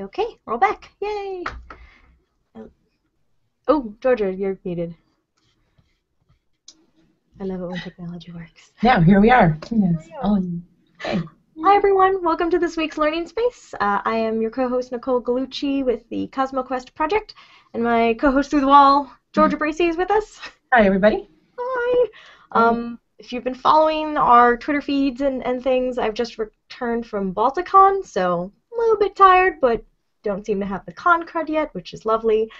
Okay, roll back. Yay! Oh, Georgia, you're muted. I love it when technology works. Now, here we are. Yes. Um, hey. Hi, everyone. Welcome to this week's Learning Space. Uh, I am your co-host, Nicole Gugliucci with the CosmoQuest project, and my co-host through the wall, Georgia Bracey, is with us. Hi, everybody. Hi. Um, if you've been following our Twitter feeds and, and things, I've just returned from Balticon, so a little bit tired, but don't seem to have the con crud yet, which is lovely.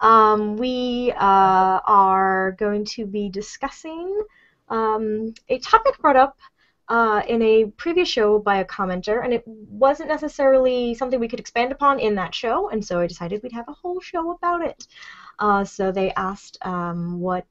Um, we uh, are going to be discussing um, a topic brought up uh, in a previous show by a commenter, and it wasn't necessarily something we could expand upon in that show, and so I decided we'd have a whole show about it. Uh, so they asked um, what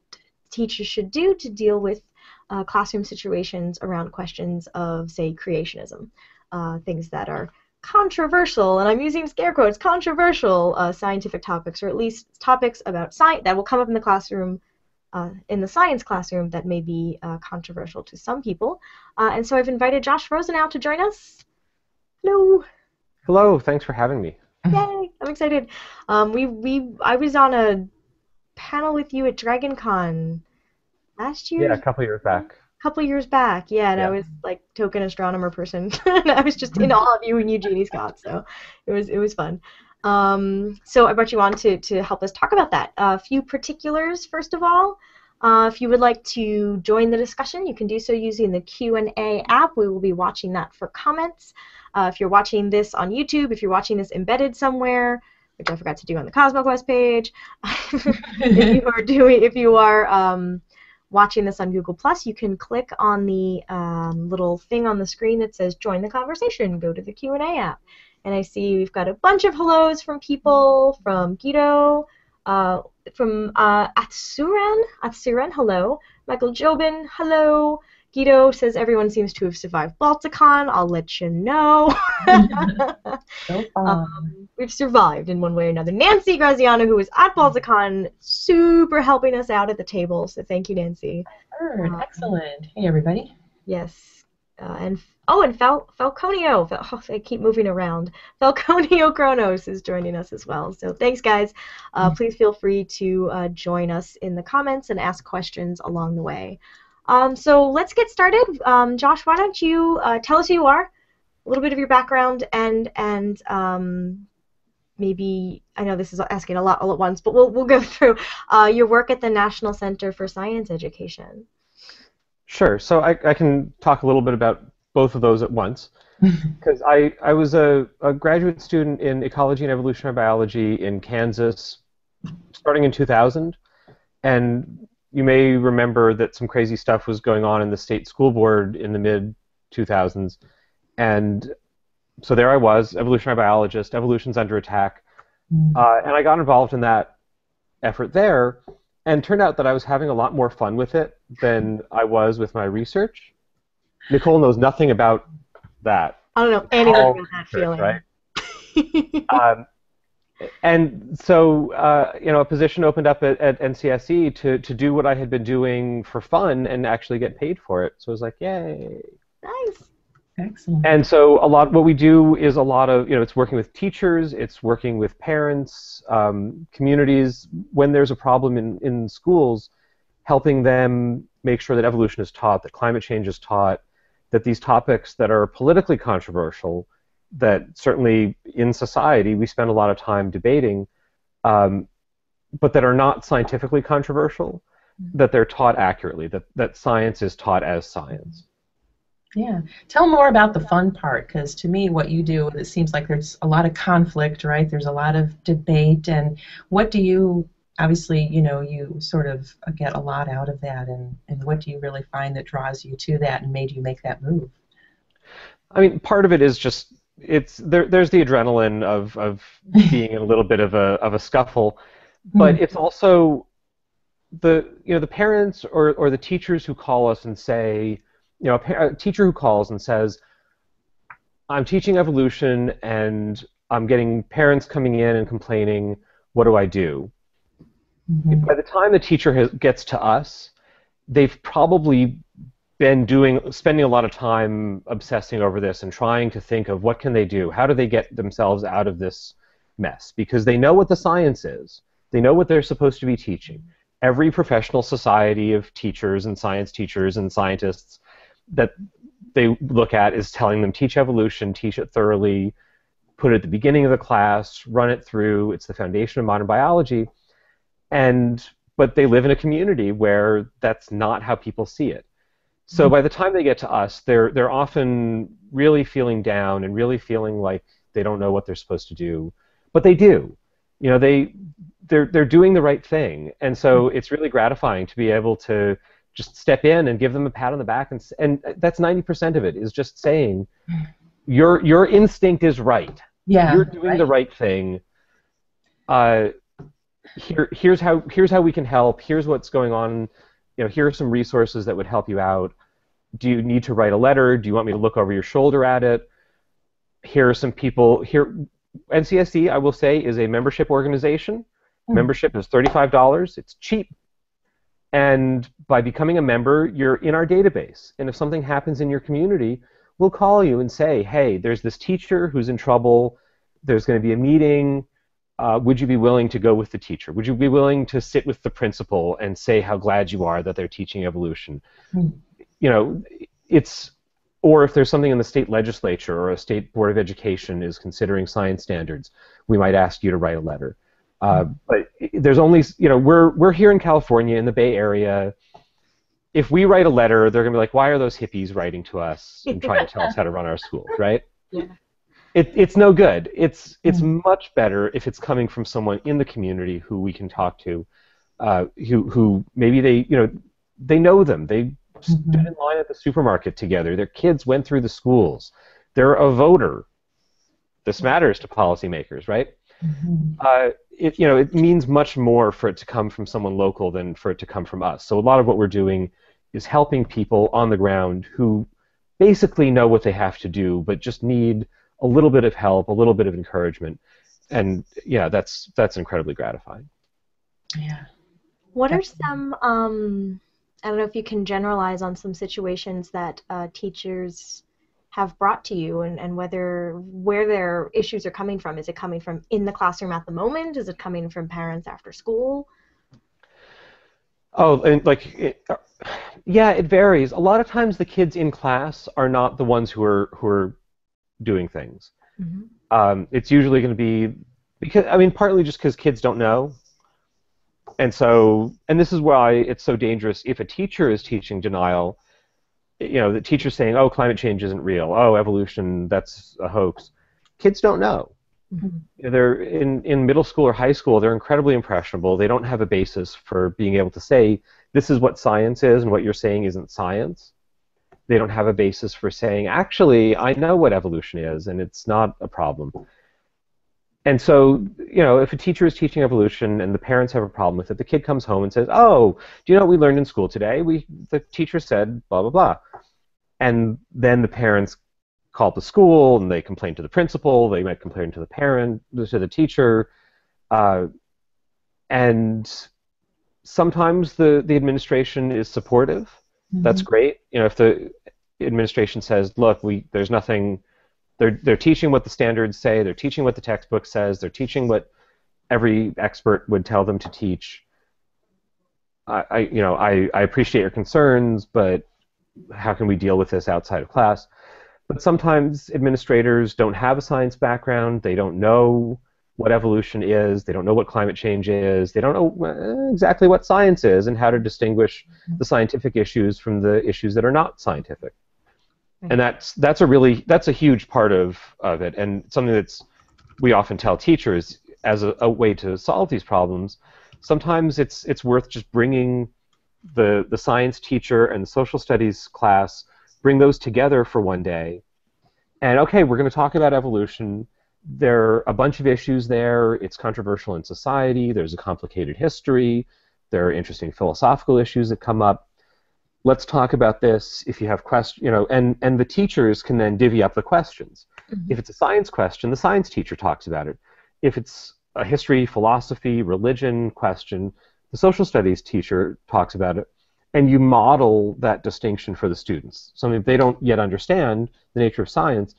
teachers should do to deal with uh, classroom situations around questions of, say, creationism, uh, things that are controversial, and I'm using scare quotes, controversial uh, scientific topics, or at least topics about science that will come up in the classroom, uh, in the science classroom that may be uh, controversial to some people. Uh, and so I've invited Josh Rosenau to join us. Hello. Hello. Thanks for having me. Yay! I'm excited. Um, we we I was on a panel with you at DragonCon last year. Yeah, a couple years back couple years back, yeah, and yeah. I was like token astronomer person, and I was just in awe of you and Eugenie Scott, so it was it was fun. Um, so I brought you on to to help us talk about that. A few particulars, first of all. Uh, if you would like to join the discussion, you can do so using the Q&A app. We will be watching that for comments. Uh, if you're watching this on YouTube, if you're watching this embedded somewhere, which I forgot to do on the CosmoQuest page, if you are doing, if you are um, watching this on Google Plus, you can click on the um, little thing on the screen that says "Join the conversation." Go to the Q and A app, and I see we've got a bunch of hellos from people from Guido, uh, from uh, Atsuran, Atsuran, hello, Michael Jobin, hello. Guido says everyone seems to have survived Balticon. I'll let you know. so um, we've survived in one way or another. Nancy Graziano, who was at Balticon, super helping us out at the table. So thank you, Nancy. Um, excellent. Hey, everybody. Yes. Uh, and oh, and Fal- Falconio. Fal- oh, I keep moving around. Falconio Kronos is joining us as well. So thanks, guys. Uh, mm-hmm. Please feel free to uh, join us in the comments and ask questions along the way. Um, so let's get started. Um, Josh, why don't you uh, tell us who you are, a little bit of your background, and and um, maybe I know this is asking a lot all at once, but we'll we'll go through uh, your work at the National Center for Science Education. Sure. So I, I can talk a little bit about both of those at once because I, I was a, a graduate student in ecology and evolutionary biology in Kansas starting in 2000 and you may remember that some crazy stuff was going on in the state school board in the mid 2000s, and so there I was, evolutionary biologist, evolution's under attack, mm-hmm. uh, and I got involved in that effort there, and turned out that I was having a lot more fun with it than I was with my research. Nicole knows nothing about that. I don't know anything about that feeling. Right? um, and so uh, you know a position opened up at, at NCSE to, to do what I had been doing for fun and actually get paid for it. So I was like, yay! Nice. Excellent. And so a lot what we do is a lot of you know it's working with teachers, it's working with parents, um, communities when there's a problem in, in schools, helping them make sure that evolution is taught, that climate change is taught, that these topics that are politically controversial that certainly in society we spend a lot of time debating, um, but that are not scientifically controversial, mm-hmm. that they're taught accurately, that, that science is taught as science. Yeah. Tell more about the fun part, because to me, what you do, it seems like there's a lot of conflict, right? There's a lot of debate, and what do you, obviously, you know, you sort of get a lot out of that, and, and what do you really find that draws you to that and made you make that move? I mean, part of it is just it's there. There's the adrenaline of of being in a little bit of a of a scuffle, but mm-hmm. it's also the you know the parents or or the teachers who call us and say, you know, a, a teacher who calls and says, "I'm teaching evolution and I'm getting parents coming in and complaining. What do I do?" Mm-hmm. By the time the teacher has, gets to us, they've probably been doing spending a lot of time obsessing over this and trying to think of what can they do? How do they get themselves out of this mess? Because they know what the science is. They know what they're supposed to be teaching. Every professional society of teachers and science teachers and scientists that they look at is telling them teach evolution teach it thoroughly put it at the beginning of the class run it through. It's the foundation of modern biology. And but they live in a community where that's not how people see it so by the time they get to us, they're they're often really feeling down and really feeling like they don't know what they're supposed to do, but they do. You know, they they're they're doing the right thing, and so it's really gratifying to be able to just step in and give them a pat on the back, and and that's ninety percent of it is just saying your your instinct is right. Yeah, you're doing right. the right thing. Uh, here here's how here's how we can help. Here's what's going on you know, here are some resources that would help you out. Do you need to write a letter? Do you want me to look over your shoulder at it? Here are some people. Here, NCSE, I will say, is a membership organization. Mm. Membership is $35. It's cheap. And by becoming a member, you're in our database. And if something happens in your community, we'll call you and say, hey, there's this teacher who's in trouble. There's going to be a meeting uh, would you be willing to go with the teacher? Would you be willing to sit with the principal and say how glad you are that they're teaching evolution? Mm. You know, it's or if there's something in the state legislature or a state board of education is considering science standards, we might ask you to write a letter. Uh, mm. but there's only, you know, we're we're here in California in the Bay Area. If we write a letter, they're gonna be like, why are those hippies writing to us and trying to tell us how to run our schools, right? Yeah it, it's no good. It's it's mm much better if it's coming from someone in the community who we can talk to, uh, who who maybe they you know they know them. They mm-hmm. stood in line at the supermarket together. Their kids went through the schools. They're a voter. This matters to policymakers, right? Mm-hmm. Uh, it you know it means much more for it to come from someone local than for it to come from us. So a lot of what we're doing is helping people on the ground who basically know what they have to do, but just need a little bit of help, a little bit of encouragement, and yeah, that's that's incredibly gratifying. Yeah. What are some um, I don't know if you can generalize on some situations that uh, teachers have brought to you and, and whether where their issues are coming from. Is it coming from in the classroom at the moment? Is it coming from parents after school? Oh, and like, it, yeah, it varies. A lot of times the kids in class are not the ones who are who are doing things. Mm-hmm. Um, it's usually going to be because I mean partly just because kids don't know, and so and this is why it's so dangerous if a teacher is teaching denial. You know, the teacher's saying, "Oh, climate change isn't real. Oh, evolution that's a hoax." Kids don't know. Mm-hmm. They're in in middle school or high school. They're incredibly impressionable. They don't have a basis for being able to say this is what science is, and what you're saying isn't science they don't have a basis for saying, actually, I know what evolution is, and it's not a problem. And so, you know, if a teacher is teaching evolution and the parents have a problem with it, the kid comes home and says, "Oh, do you know what we learned in school today? We the teacher said blah blah blah," and then the parents call the school and they complain to the principal. They might complain to the parent, to the teacher, uh, and sometimes the the administration is supportive that's mm-hmm. great. You know, if the administration says, "Look, we there's nothing," they're they're teaching what the standards say. They're teaching what the textbook says. They're teaching what every expert would tell them to teach. I, I you know I, I appreciate your concerns, but how can we deal with this outside of class? But sometimes administrators don't have a science background. They don't know what evolution is. They don't know what climate change is. They don't know uh, exactly what science is and how to distinguish the scientific issues from the issues that are not scientific. And that's that's a really that's a huge part of, of it, and something that's we often tell teachers as a, a way to solve these problems. Sometimes it's it's worth just bringing the the science teacher and the social studies class bring those together for one day, and okay, we're going to talk about evolution there are a bunch of issues there. It's controversial in society. There's a complicated history. There are interesting philosophical issues that come up. Let's talk about this. If you have questions, you know, and and the teachers can then divvy up the questions. Mm-hmm. If it's a science question, the science teacher talks about it. If it's a history, philosophy, religion question, the social studies teacher talks about it. and you model that distinction for the students. Something if they don't yet understand the nature of science,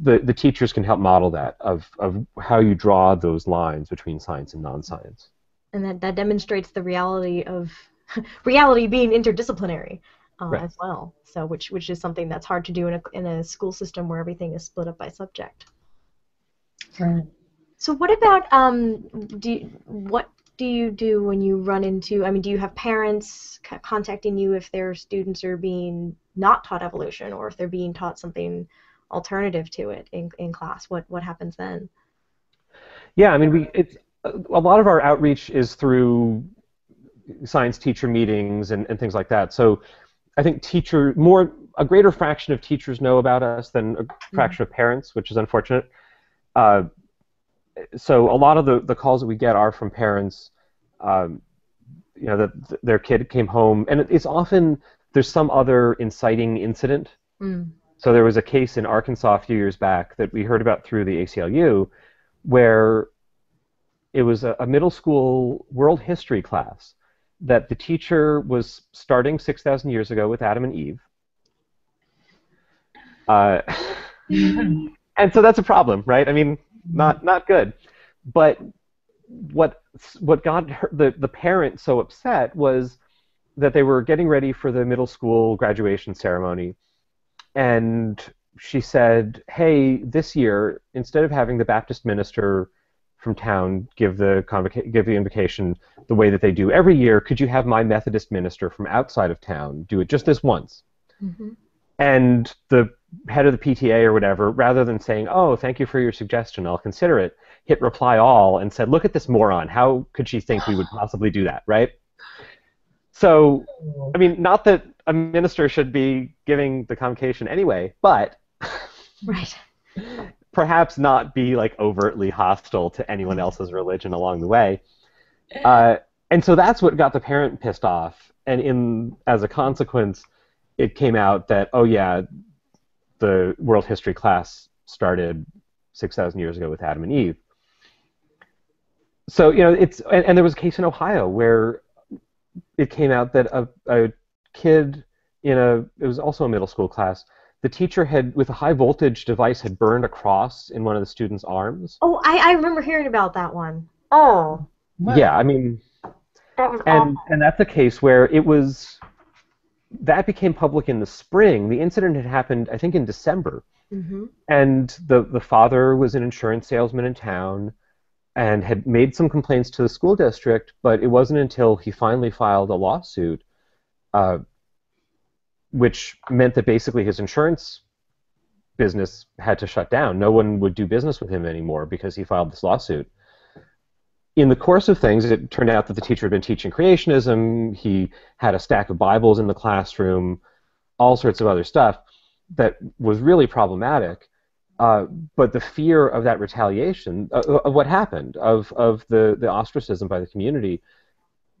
the, the teachers can help model that of, of how you draw those lines between science and non-science. And that, that demonstrates the reality of reality being interdisciplinary uh, right. as well. So which which is something that's hard to do in a in a school system where everything is split up by subject. Right. So what about um do you, what do you do when you run into I mean do you have parents c- contacting you if their students are being not taught evolution or if they're being taught something alternative to it in, in class? What what happens then? Yeah i mean we it's a lot of our outreach is through science teacher meetings and, and things like that. So i think teacher more a greater fraction of teachers know about us than a fraction mm-hmm. of parents which is unfortunate. Uh, so a lot of the, the calls that we get are from parents um, you know that their kid came home. And it's often there's some other inciting incident mm. So there was a case in Arkansas a few years back that we heard about through the ACLU where it was a, a middle school world history class that the teacher was starting 6,000 years ago with Adam and Eve. Uh, and so that's a problem, right? I mean, not not good. But what what got her, the the parent so upset was that they were getting ready for the middle school graduation ceremony, and she said, "Hey, this year instead of having the Baptist minister from town give the convoca- give the invocation the way that they do every year, could you have my Methodist minister from outside of town do it just this once?" Mm-hmm. And the head of the PTA or whatever, rather than saying, "Oh, thank you for your suggestion, I'll consider it," hit reply all and said, "Look at this moron. How could she think we would possibly do that?" Right? So, I mean, not that a minister should be giving the convocation anyway, but right. perhaps not be like overtly hostile to anyone else's religion along the way. Uh, and so that's what got the parent pissed off. And in as a consequence, it came out that oh yeah, the world history class started six thousand years ago with Adam and Eve. So you know it's and, and there was a case in Ohio where it came out that a, a kid in a it was also a middle school class the teacher had with a high voltage device had burned a cross in one of the students arms. Oh i, I remember hearing about that one. Oh. Yeah i mean and awful. and that's a case where it was that became public in the spring. The incident had happened i think in december. Mm-hmm. and the the father was an insurance salesman in town and had made some complaints to the school district but it wasn't until he finally filed a lawsuit uh, which meant that basically his insurance business had to shut down. No one would do business with him anymore because he filed this lawsuit. In the course of things, it turned out that the teacher had been teaching creationism. He had a stack of Bibles in the classroom, all sorts of other stuff that was really problematic. Uh, but the fear of that retaliation, uh, of what happened, of, of the, the ostracism by the community,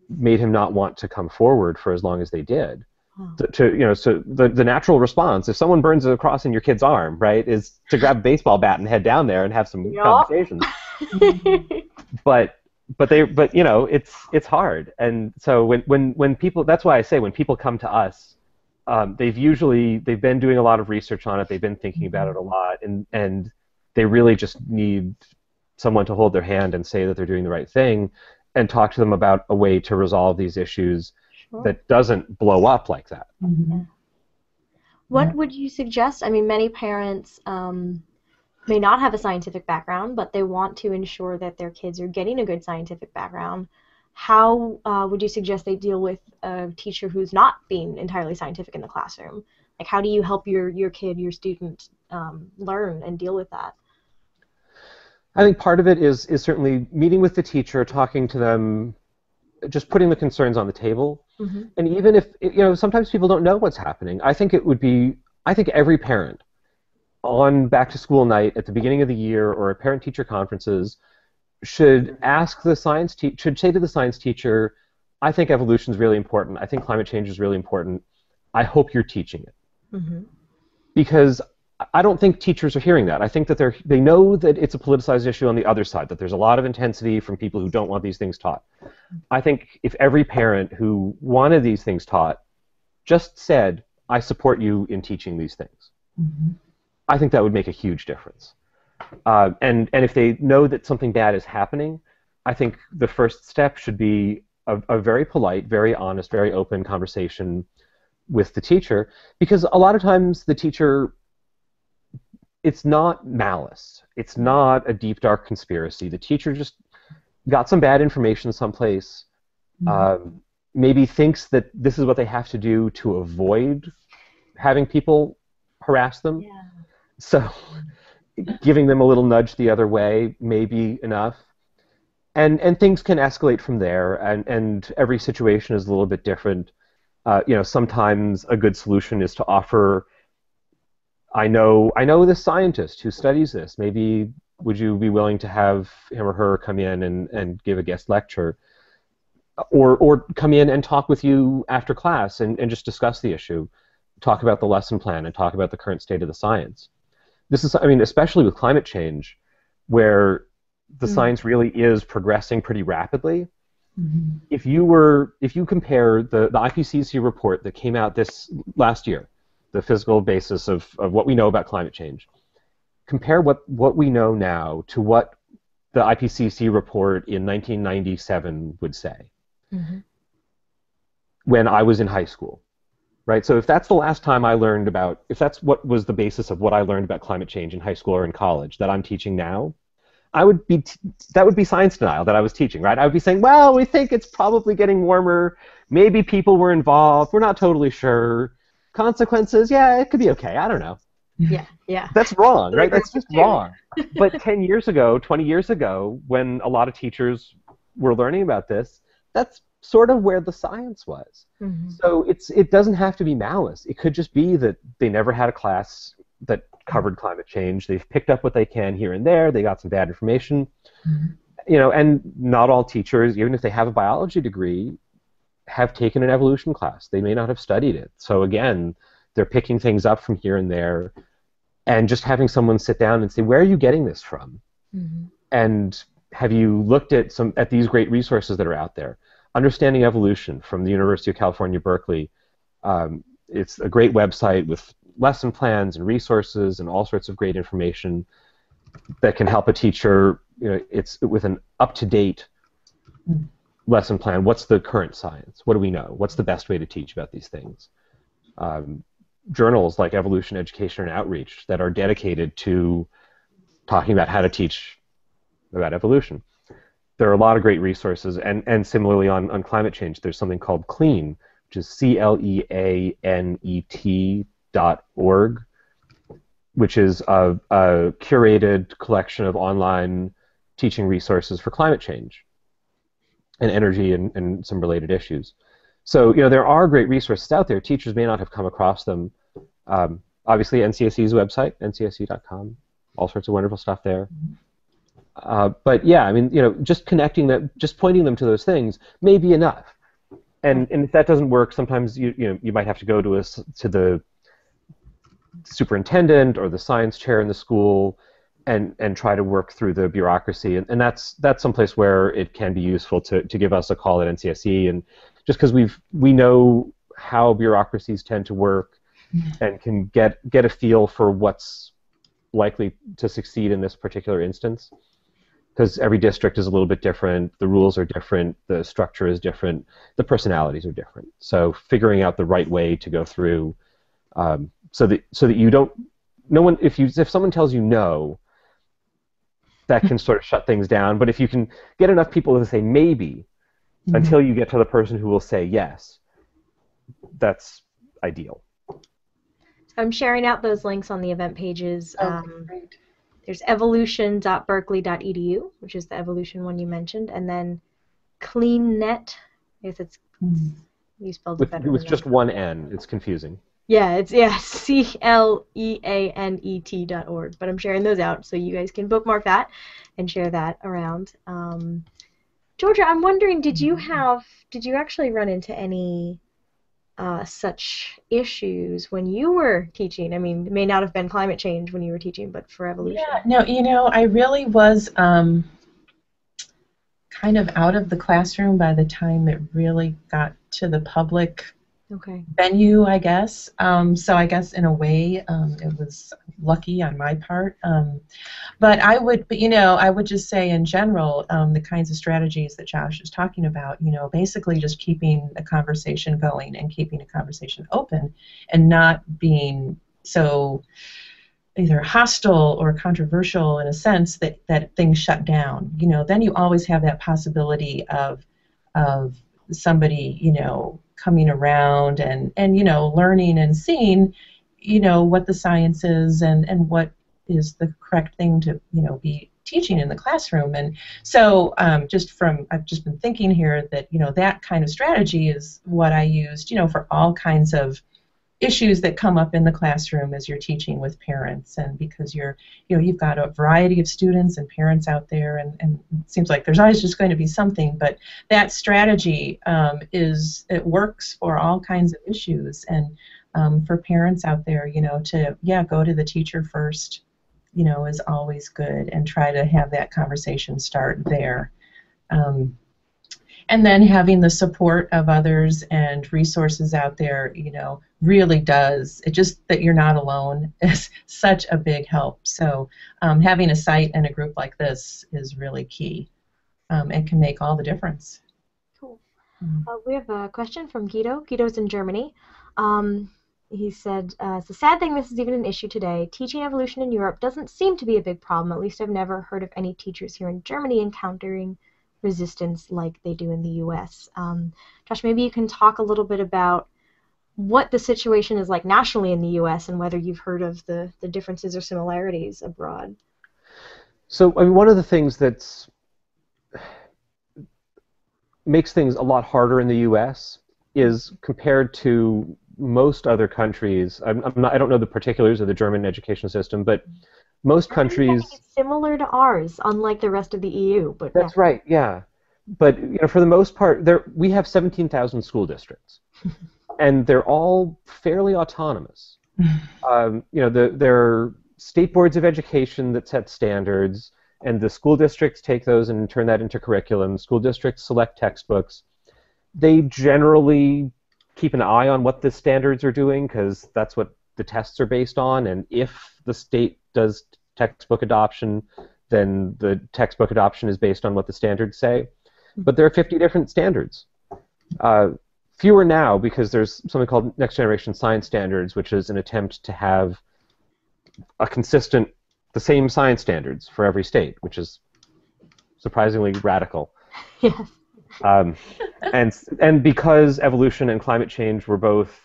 made him not want to come forward for as long as they did. To, to, you know, so the, the natural response, if someone burns a cross in your kid's arm, right, is to grab a baseball bat and head down there and have some yep. conversations. but but they but you know it's it's hard and so when when when people that's why I say when people come to us um, they've usually they've been doing a lot of research on it they've been thinking about it a lot and and they really just need someone to hold their hand and say that they're doing the right thing and talk to them about a way to resolve these issues sure. that doesn't blow up like that. Mm-hmm. What yeah. would you suggest? I mean, many parents um, may not have a scientific background, but they want to ensure that their kids are getting a good scientific background. How uh, would you suggest they deal with a teacher who's not being entirely scientific in the classroom? Like, how do you help your, your kid, your student, um, learn and deal with that? I think part of it is is certainly meeting with the teacher, talking to them, just putting the concerns on the table. Mm-hmm. And even if you know, sometimes people don't know what's happening. I think it would be. I think every parent on back to school night at the beginning of the year or at parent teacher conferences should ask the science te- should say to the science teacher, I think evolution is really important. I think climate change is really important. I hope you're teaching it. Mm-hmm. Because I don't think teachers are hearing that. I think that they're they know that it's a politicized issue on the other side, that there's a lot of intensity from people who don't want these things taught. I think if every parent who wanted these things taught just said, I support you in teaching these things. Mm-hmm. I think that would make a huge difference. Uh, and, and if they know that something bad is happening, I think the first step should be a, a very polite, very honest, very open conversation with the teacher, because a lot of times the teacher it's not malice. It's not a deep dark conspiracy. The teacher just got some bad information someplace. Mm-hmm. Um, maybe thinks that this is what they have to do to avoid having people harass them. Yeah. So giving them a little nudge the other way may be enough. And and things can escalate from there. And and every situation is a little bit different. Uh, you know, sometimes a good solution is to offer I know I know this scientist who studies this. Maybe would you be willing to have him or her come in and, and give a guest lecture? Or, or come in and talk with you after class and, and just discuss the issue, talk about the lesson plan, and talk about the current state of the science. This is, I mean, especially with climate change, where the mm-hmm. science really is progressing pretty rapidly. Mm-hmm. If you were, if you compare the, the IPCC report that came out this last year the physical basis of, of what we know about climate change. Compare what, what we know now to what the IPCC report in 1997 would say mm-hmm. when I was in high school. Right? So if that's the last time I learned about, if that's what was the basis of what I learned about climate change in high school or in college that I'm teaching now, I would be t- that would be science denial that I was teaching, right? I would be saying, well, we think it's probably getting warmer. Maybe people were involved. We're not totally sure consequences, yeah, it could be okay. I don't know. Yeah, yeah. That's wrong, right? That's just wrong. but 10 years ago, 20 years ago, when a lot of teachers were learning about this, that's sort of where the science was. Mm-hmm. So it's it doesn't have to be malice. It could just be that they never had a class that covered climate change. They've picked up what they can here and there. They got some bad information. Mm-hmm. You know, and not all teachers, even if they have a biology degree, have taken an evolution class. They may not have studied it. So again, they're picking things up from here and there, and just having someone sit down and say, "Where are you getting this from?" Mm-hmm. And have you looked at some at these great resources that are out there? Understanding Evolution from the University of California, Berkeley. Um, it's a great website with lesson plans and resources and all sorts of great information that can help a teacher. You know, it's with an up-to-date lesson plan. What's the current science? What do we know? What's the best way to teach about these things? Um, journals like Evolution, Education, and Outreach that are dedicated to talking about how to teach about evolution. There are a lot of great resources, and, and similarly on, on climate change, there's something called CLEAN, which is C L E A N E T dot org, which is a, a curated collection of online teaching resources for climate change and energy and, and some related issues. So, you know, there are great resources out there. Teachers may not have come across them. Um, obviously, NCSE's website, ncse.com, all sorts of wonderful stuff there. Uh, but yeah, I mean, you know, just connecting them, just pointing them to those things may be enough. And and if that doesn't work, sometimes you you know you might have to go to a, to the superintendent or the science chair in the school and and try to work through the bureaucracy and, and that's that's someplace where it can be useful to, to give us a call at NCSE and just because we've we know how bureaucracies tend to work mm-hmm. and can get get a feel for what's likely to succeed in this particular instance because every district is a little bit different the rules are different the structure is different the personalities are different so figuring out the right way to go through um, so that so that you don't no one if you if someone tells you no that can sort of shut things down. But if you can get enough people to say maybe mm-hmm. until you get to the person who will say yes, that's ideal. I'm sharing out those links on the event pages. Oh, um, there's evolution.berkeley.edu, which is the evolution one you mentioned, and then CleanNet. I guess it's mm. you spelled it better. With just one N, it's confusing. Yeah, it's yeah c l e a n e t dot org. But I'm sharing those out so you guys can bookmark that and share that around. Um, Georgia, I'm wondering, did you have did you actually run into any uh, such issues when you were teaching? I mean, it may not have been climate change when you were teaching, but for evolution. Yeah, no, you know, I really was um, kind of out of the classroom by the time it really got to the public okay. venue, I guess. Um, so I guess in a way, um, it was lucky on my part. Um, but I would, but you know, I would just say in general, um, the kinds of strategies that Josh is talking about, you know, basically just keeping a conversation going and keeping a conversation open, and not being so either hostile or controversial in a sense that, that things shut down. You know, then you always have that possibility of of somebody, you know, coming around and, and you know, learning and seeing, you know, what the science is and, and what is the correct thing to, you know, be teaching in the classroom. And so um, just from, I've just been thinking here that, you know, that kind of strategy is what I used, you know, for all kinds of issues that come up in the classroom as you're teaching with parents and because you're you know you've got a variety of students and parents out there and, and it seems like there's always just going to be something but that strategy um, is it works for all kinds of issues. And um, for parents out there you know to yeah go to the teacher first you know is always good and try to have that conversation start there. Um, and then having the support of others and resources out there you know really does it just that you're not alone is such a big help so um, having a site and a group like this is really key um, and can make all the difference cool mm-hmm. uh, we have a question from guido guido's in germany um, he said, uh, it's a sad thing this is even an issue today. Teaching evolution in Europe doesn't seem to be a big problem. At least I've never heard of any teachers here in Germany encountering resistance like they do in the U.S. Um, Josh, maybe you can talk a little bit about what the situation is like nationally in the U.S. and whether you've heard of the, the differences or similarities abroad. So, I mean, one of the things that's makes things a lot harder in the U.S. is compared to most other countries. I'm, I'm not, I don't know the particulars of the German education system, but most countries similar to ours, unlike the rest of the EU. But that's yeah. right, yeah. But you know, for the most part, there we have 17,000 school districts, and they're all fairly autonomous. um, you know, the, there are state boards of education that set standards, and the school districts take those and turn that into curriculum. School districts select textbooks. They generally keep an eye on what the standards are doing because that's what the tests are based on. And if the state does textbook adoption, then the textbook adoption is based on what the standards say. But there are 50 different standards. Uh, fewer now because there's something called Next Generation Science Standards, which is an attempt to have a consistent, the same science standards for every state, which is surprisingly radical. Yes. Um, and and because evolution and climate change were both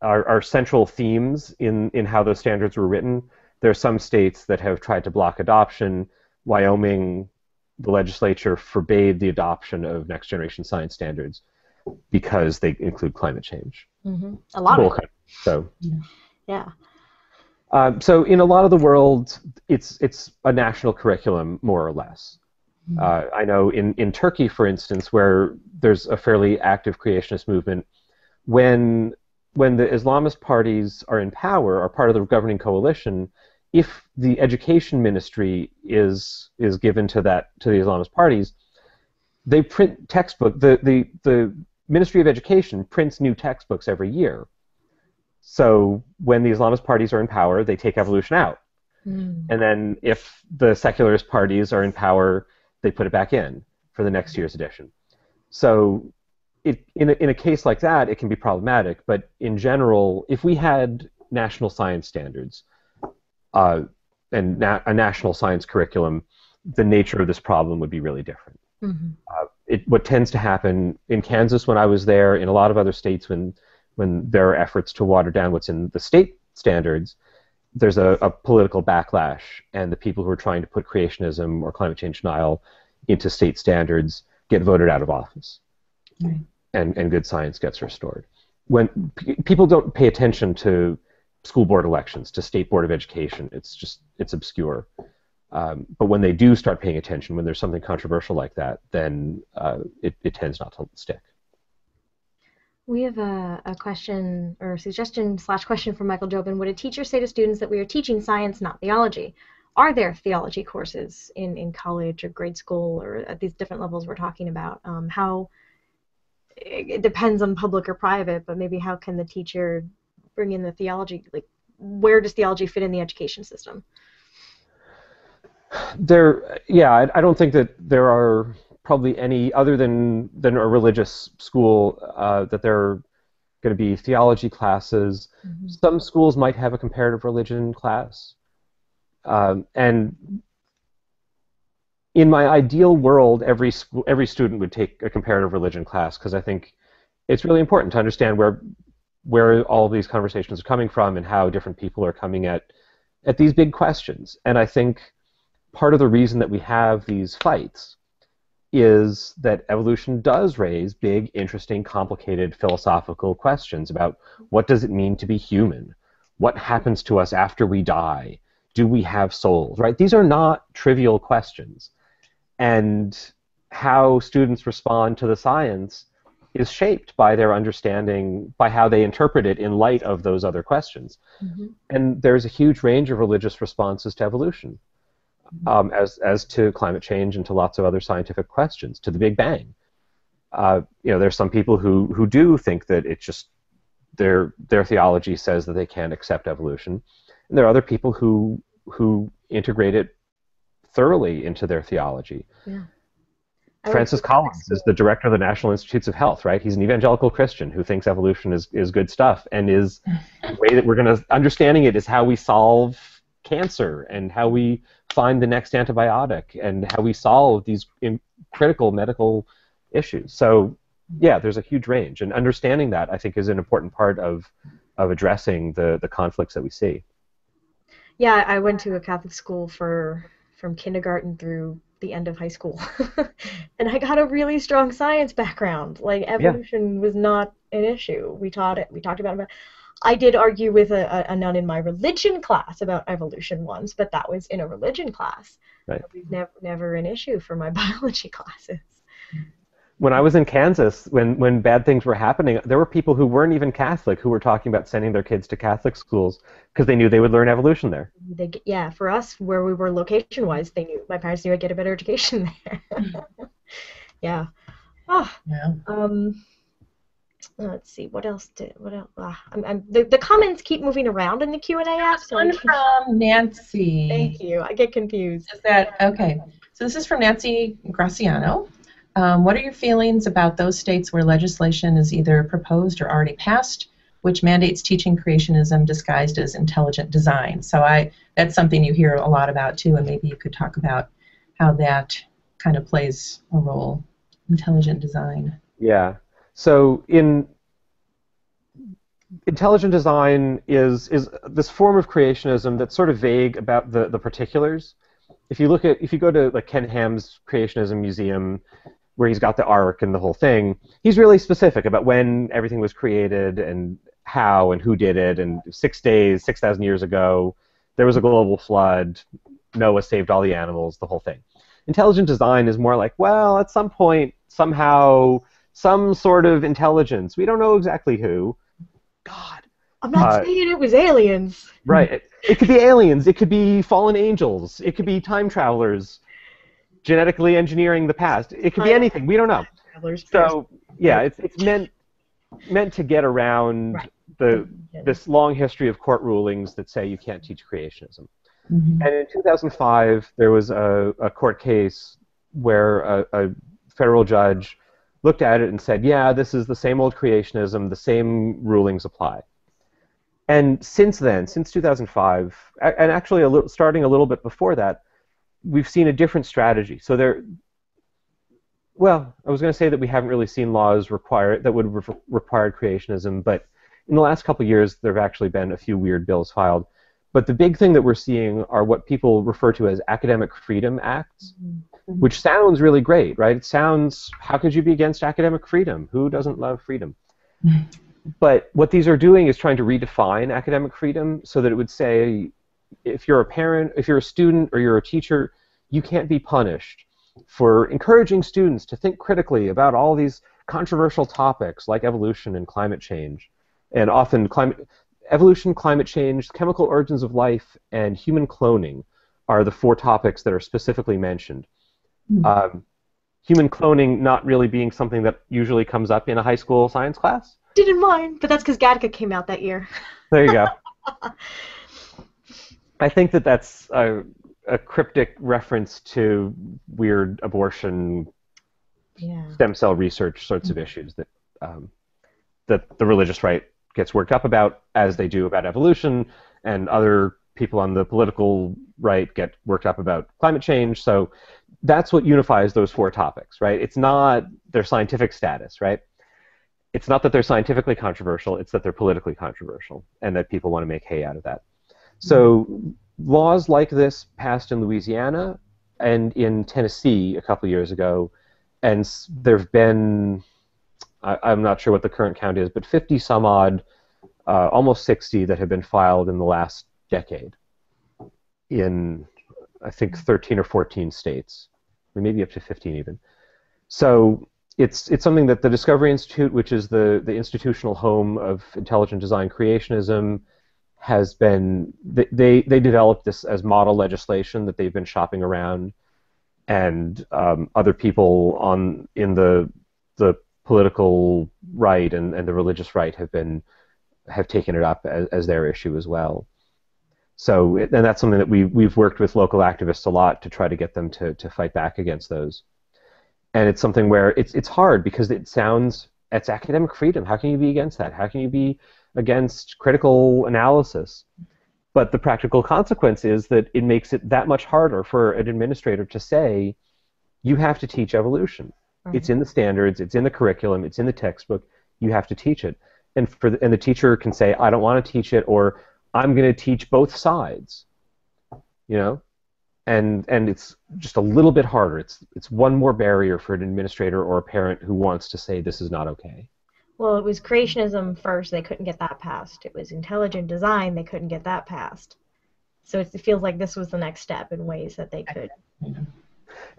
are, are central themes in, in how those standards were written. There are some states that have tried to block adoption. Wyoming, the legislature forbade the adoption of next generation science standards because they include climate change. Mm-hmm. A lot cool of it. So. Yeah. Um, so in a lot of the world, it's it's a national curriculum more or less. Mm-hmm. Uh, I know in, in Turkey, for instance, where there's a fairly active creationist movement, when when the Islamist parties are in power, are part of the governing coalition, if the education ministry is is given to that to the Islamist parties, they print textbook. The the the Ministry of Education prints new textbooks every year. So when the Islamist parties are in power, they take evolution out, mm. and then if the secularist parties are in power, they put it back in for the next year's edition. So it, in, a, in a case like that, it can be problematic. But in general, if we had national science standards uh, and na- a national science curriculum, the nature of this problem would be really different. Mm-hmm. Uh, it, what tends to happen in Kansas when I was there, in a lot of other states when when there are efforts to water down what's in the state standards, there's a, a political backlash, and the people who are trying to put creationism or climate change denial into state standards get voted out of office. Right and, and good science gets restored. When p- people don't pay attention to school board elections, to state board of education, it's just it's obscure. Um, but when they do start paying attention, when there's something controversial like that, then uh, it, it tends not to stick. We have a, a question or a suggestion slash question from Michael Jobin. Would a teacher say to students that we are teaching science, not theology? Are there theology courses in, in college or grade school or at these different levels we're talking about? Um, how it depends on public or private, but maybe how can the teacher bring in the theology? Like, where does theology fit in the education system? There, yeah, I, I don't think that there are probably any other than than a religious school uh, that there are going to be theology classes. Mm-hmm. Some schools might have a comparative religion class, um, and in my ideal world, every every student would take a comparative religion class because I think it's really important to understand where where all these conversations are coming from and how different people are coming at at these big questions. And I think part of the reason that we have these fights is that evolution does raise big, interesting, complicated philosophical questions about what does it mean to be human? What happens to us after we die? Do we have souls? Right? These are not trivial questions. And how students respond to the science is shaped by their understanding, by how they interpret it in light of those other questions. Mm-hmm. And there's a huge range of religious responses to evolution um, as as to climate change and to lots of other scientific questions, to the Big Bang. Uh, you know, there's some people who who do think that it's just their their theology says that they can't accept evolution, and there are other people who who integrate it thoroughly into their theology. Yeah. Francis Collins is the director of the National Institutes of Health, right? He's an evangelical Christian who thinks evolution is, is good stuff and is the way that we're going to understanding it is how we solve cancer and how we find the next antibiotic and how we solve these critical medical issues. So, yeah, there's a huge range, and understanding that I think is an important part of of addressing the the conflicts that we see. Yeah, I went to a Catholic school for from kindergarten through the end of high school, and I got a really strong science background. Like evolution yeah. was not an issue. We taught it. We talked about it. I did argue with a, a, nun in my religion class about evolution once, but that was in a religion class. Right. It was never, never an issue for my biology classes. When I was in Kansas, when, when bad things were happening, there were people who weren't even Catholic who were talking about sending their kids to Catholic schools because they knew they would learn evolution there. They, yeah, for us, where we were location-wise, they knew my parents knew I'd get a better education there. yeah. Oh, yeah. Um, let's see what else did what else uh, I'm, I'm, the, the comments keep moving around in the q&a app so one from nancy thank you i get confused is that okay so this is from nancy graciano um, what are your feelings about those states where legislation is either proposed or already passed which mandates teaching creationism disguised as intelligent design? So i that's something you hear a lot about too and maybe you could talk about how that kind of plays a role intelligent design. Yeah. So in intelligent design is is this form of creationism that's sort of vague about the, the particulars. If you look at if you go to like Ken Ham's Creationism Museum, where he's got the ark and the whole thing, he's really specific about when everything was created and how and who did it. And six days, six thousand years ago, there was a global flood. Noah saved all the animals. The whole thing. Intelligent design is more like, well, at some point, somehow some sort of intelligence. We don't know exactly who. God. I'm not uh, saying it was aliens. Right. It, it, could be aliens. It could be fallen angels. It could be time travelers genetically engineering the past. It could be anything. We don't know. So yeah, it's it's meant meant to get around right. the this long history of court rulings that say you can't teach creationism. Mm-hmm. And in 2005, there was a, a court case where a, a federal judge looked at it and said, yeah, this is the same old creationism, the same rulings apply. And since then, since 2005, and actually a little, starting a little bit before that, we've seen a different strategy. So there, well, I was going to say that we haven't really seen laws require that would re- require creationism, but in the last couple years, there have actually been a few weird bills filed. But the big thing that we're seeing are what people refer to as academic freedom acts. Mm-hmm mm-hmm. which sounds really great, right? It sounds, how could you be against academic freedom? Who doesn't love freedom? Mm-hmm. But what these are doing is trying to redefine academic freedom so that it would say, if you're a parent, if you're a student, or you're a teacher, you can't be punished for encouraging students to think critically about all these controversial topics like evolution and climate change. And often climate evolution, climate change, chemical origins of life, and human cloning are the four topics that are specifically mentioned. Mm-hmm. Um, human cloning not really being something that usually comes up in a high school science class. Didn't mind, but that's because Gattaca came out that year. There you go. I think that that's a, a cryptic reference to weird abortion, yeah. stem cell research sorts of issues that um, that the religious right gets worked up about, as they do about evolution, and other people on the political right get worked up about climate change. So that's what unifies those four topics, right? It's not their scientific status, right? It's not that they're scientifically controversial, it's that they're politically controversial and that people want to make hay out of that. So laws like this passed in Louisiana and in Tennessee a couple years ago, and there have been, I, am not sure what the current count is, but 50 some odd, uh, almost 60 that have been filed in the last decade in, I think, 13 or 14 states, or maybe up to 15 even. So it's it's something that the Discovery Institute, which is the the institutional home of intelligent design creationism, has been they they developed this as model legislation that they've been shopping around, and um, other people on in the the political right and, and the religious right have been have taken it up as, as their issue as well. So and that's something that we we've worked with local activists a lot to try to get them to to fight back against those and it's something where it's it's hard because it sounds it's academic freedom. How can you be against that? How can you be against critical analysis? But the practical consequence is that it makes it that much harder for an administrator to say, you have to teach evolution. Right. It's in the standards, it's in the curriculum, it's in the textbook. You have to teach it. And for the, and the teacher can say, I don't want to teach it, or I'm going to teach both sides. You know, and and it's just a little bit harder. It's it's one more barrier for an administrator or a parent who wants to say this is not okay. Well, it was creationism first; they couldn't get that passed. It was intelligent design; they couldn't get that passed. So it feels like this was the next step in ways that they could.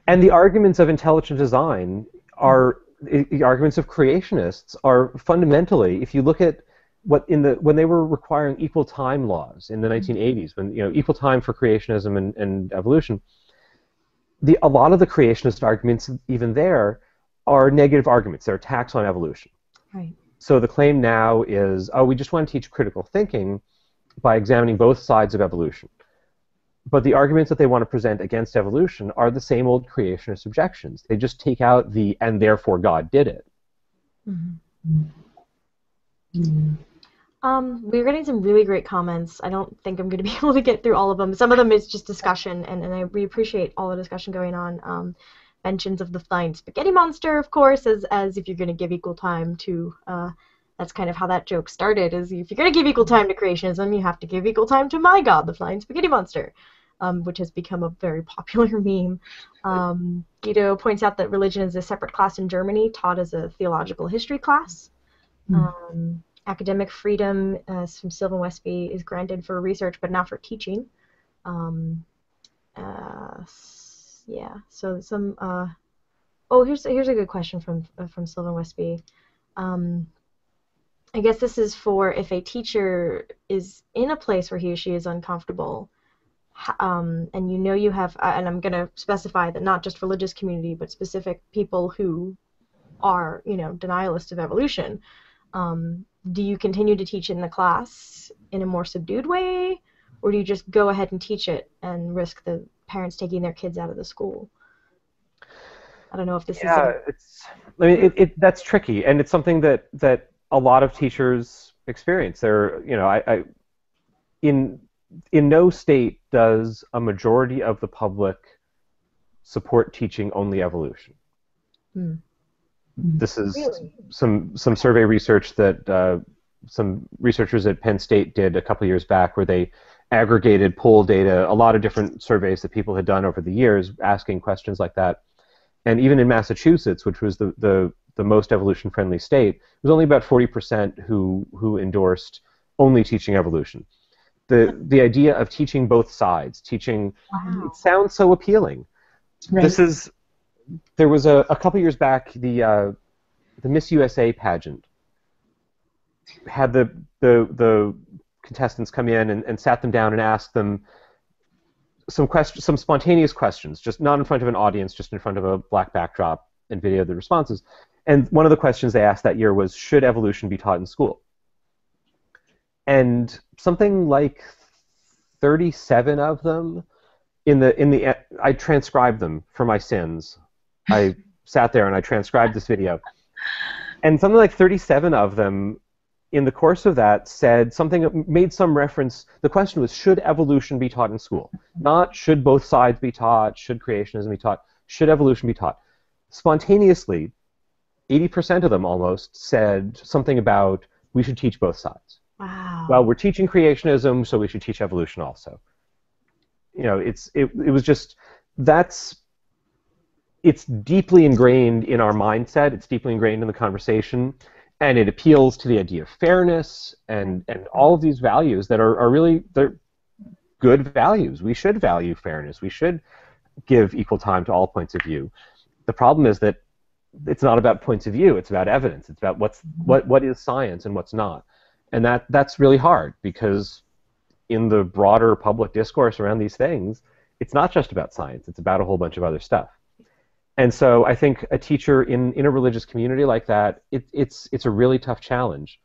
And the arguments of intelligent design are the arguments of creationists are fundamentally, if you look at what in the when they were requiring equal time laws in the 1980s, mm-hmm. when you know equal time for creationism and, and evolution, the a lot of the creationist arguments even there are negative arguments. They're attacks on evolution. Right. So the claim now is, oh, we just want to teach critical thinking by examining both sides of evolution. But the arguments that they want to present against evolution are the same old creationist objections. They just take out the and therefore God did it. Mm-hmm. Mm-hmm. Um, we're getting some really great comments. I don't think I'm going to be able to get through all of them. Some of them is just discussion, and, and I, we appreciate all the discussion going on. Um, mentions of the flying spaghetti monster, of course, as, as if you're going to give equal time to. Uh, that's kind of how that joke started. Is if you're going to give equal time to creationism, you have to give equal time to my god, the flying spaghetti monster, um, which has become a very popular meme. Um, Guido points out that religion is a separate class in Germany, taught as a theological history class. Mm academic freedom uh, from Sylvan Westby is granted for research, but not for teaching. Um, uh, yeah. So some. Uh, oh, here's here's a good question from uh, from Sylvan Westby. Um, I guess this is for if a teacher is in a place where he or she is uncomfortable, um, and you know you have, uh, and I'm going to specify that not just religious community, but specific people who are, you know, denialists of evolution. Um, do you continue to teach it in the class in a more subdued way, or do you just go ahead and teach it and risk the parents taking their kids out of the school? I don't know if this yeah, is. Yeah, it's. I mean, it, it, that's tricky, and it's something that that a lot of teachers experience. They're, you know, I, I in in no state does a majority of the public support teaching only evolution. Hmm. This is really? some some survey research that uh, some researchers at Penn State did a couple years back, where they aggregated poll data, a lot of different surveys that people had done over the years, asking questions like that. And even in Massachusetts, which was the the, the most evolution-friendly state, it was only about 40% who who endorsed only teaching evolution. The the idea of teaching both sides, teaching wow. it sounds so appealing. Right. This is there was a, a couple years back the uh, the Miss USA pageant had the the the contestants come in and, and sat them down and asked them some questions, some spontaneous questions, just not in front of an audience, just in front of a black backdrop, and videoed the responses. And one of the questions they asked that year was, should evolution be taught in school? And something like 37 of them in the in the I transcribed them for my sins. I sat there and I transcribed this video. And something like 37 of them in the course of that said something made some reference the question was should evolution be taught in school? Not should both sides be taught? Should creationism be taught? Should evolution be taught? Spontaneously 80% of them almost said something about we should teach both sides. Wow. Well we're teaching creationism so we should teach evolution also. You know it's it, it was just that's it's deeply ingrained in our mindset. It's deeply ingrained in the conversation and it appeals to the idea of fairness and, and all of these values that are, are really they're good values. We should value fairness. We should give equal time to all points of view. The problem is that it's not about points of view. It's about evidence. It's about what's what what is science and what's not, and that that's really hard because in the broader public discourse around these things, it's not just about science. It's about a whole bunch of other stuff. And so I think a teacher in, in a religious community like that, it, it's, it's a really tough challenge.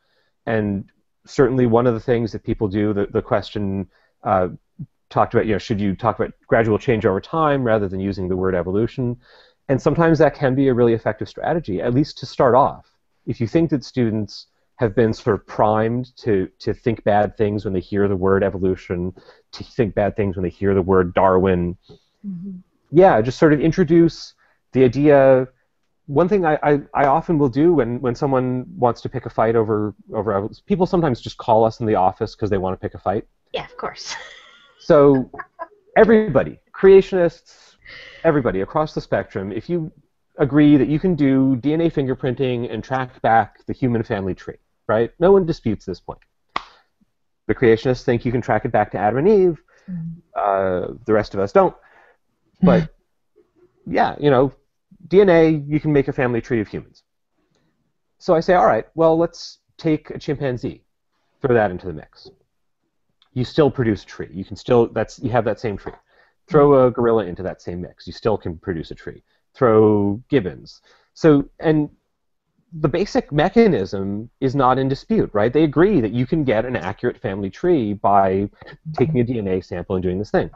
And certainly one of the things that people do, the, the question uh, talked about, you know, should you talk about gradual change over time rather than using the word evolution? And sometimes that can be a really effective strategy, at least to start off. If you think that students have been sort of primed to, to think bad things when they hear the word evolution, to think bad things when they hear the word Darwin, mm-hmm. yeah, just sort of introduce the idea one thing I, I, I, often will do when, when someone wants to pick a fight over over people sometimes just call us in the office because they want to pick a fight. Yeah, of course. So everybody, creationists, everybody across the spectrum, if you agree that you can do DNA fingerprinting and track back the human family tree, right? No one disputes this point. The creationists think you can track it back to Adam and Eve. Mm-hmm. Uh, the rest of us don't. But yeah, you know, DNA, you can make a family tree of humans. So I say, all right, well, let's take a chimpanzee, throw that into the mix. You still produce a tree. You can still that's you have that same tree. Throw a gorilla into that same mix. You still can produce a tree. Throw gibbons. So and the basic mechanism is not in dispute, right? They agree that you can get an accurate family tree by taking a DNA sample and doing this thing.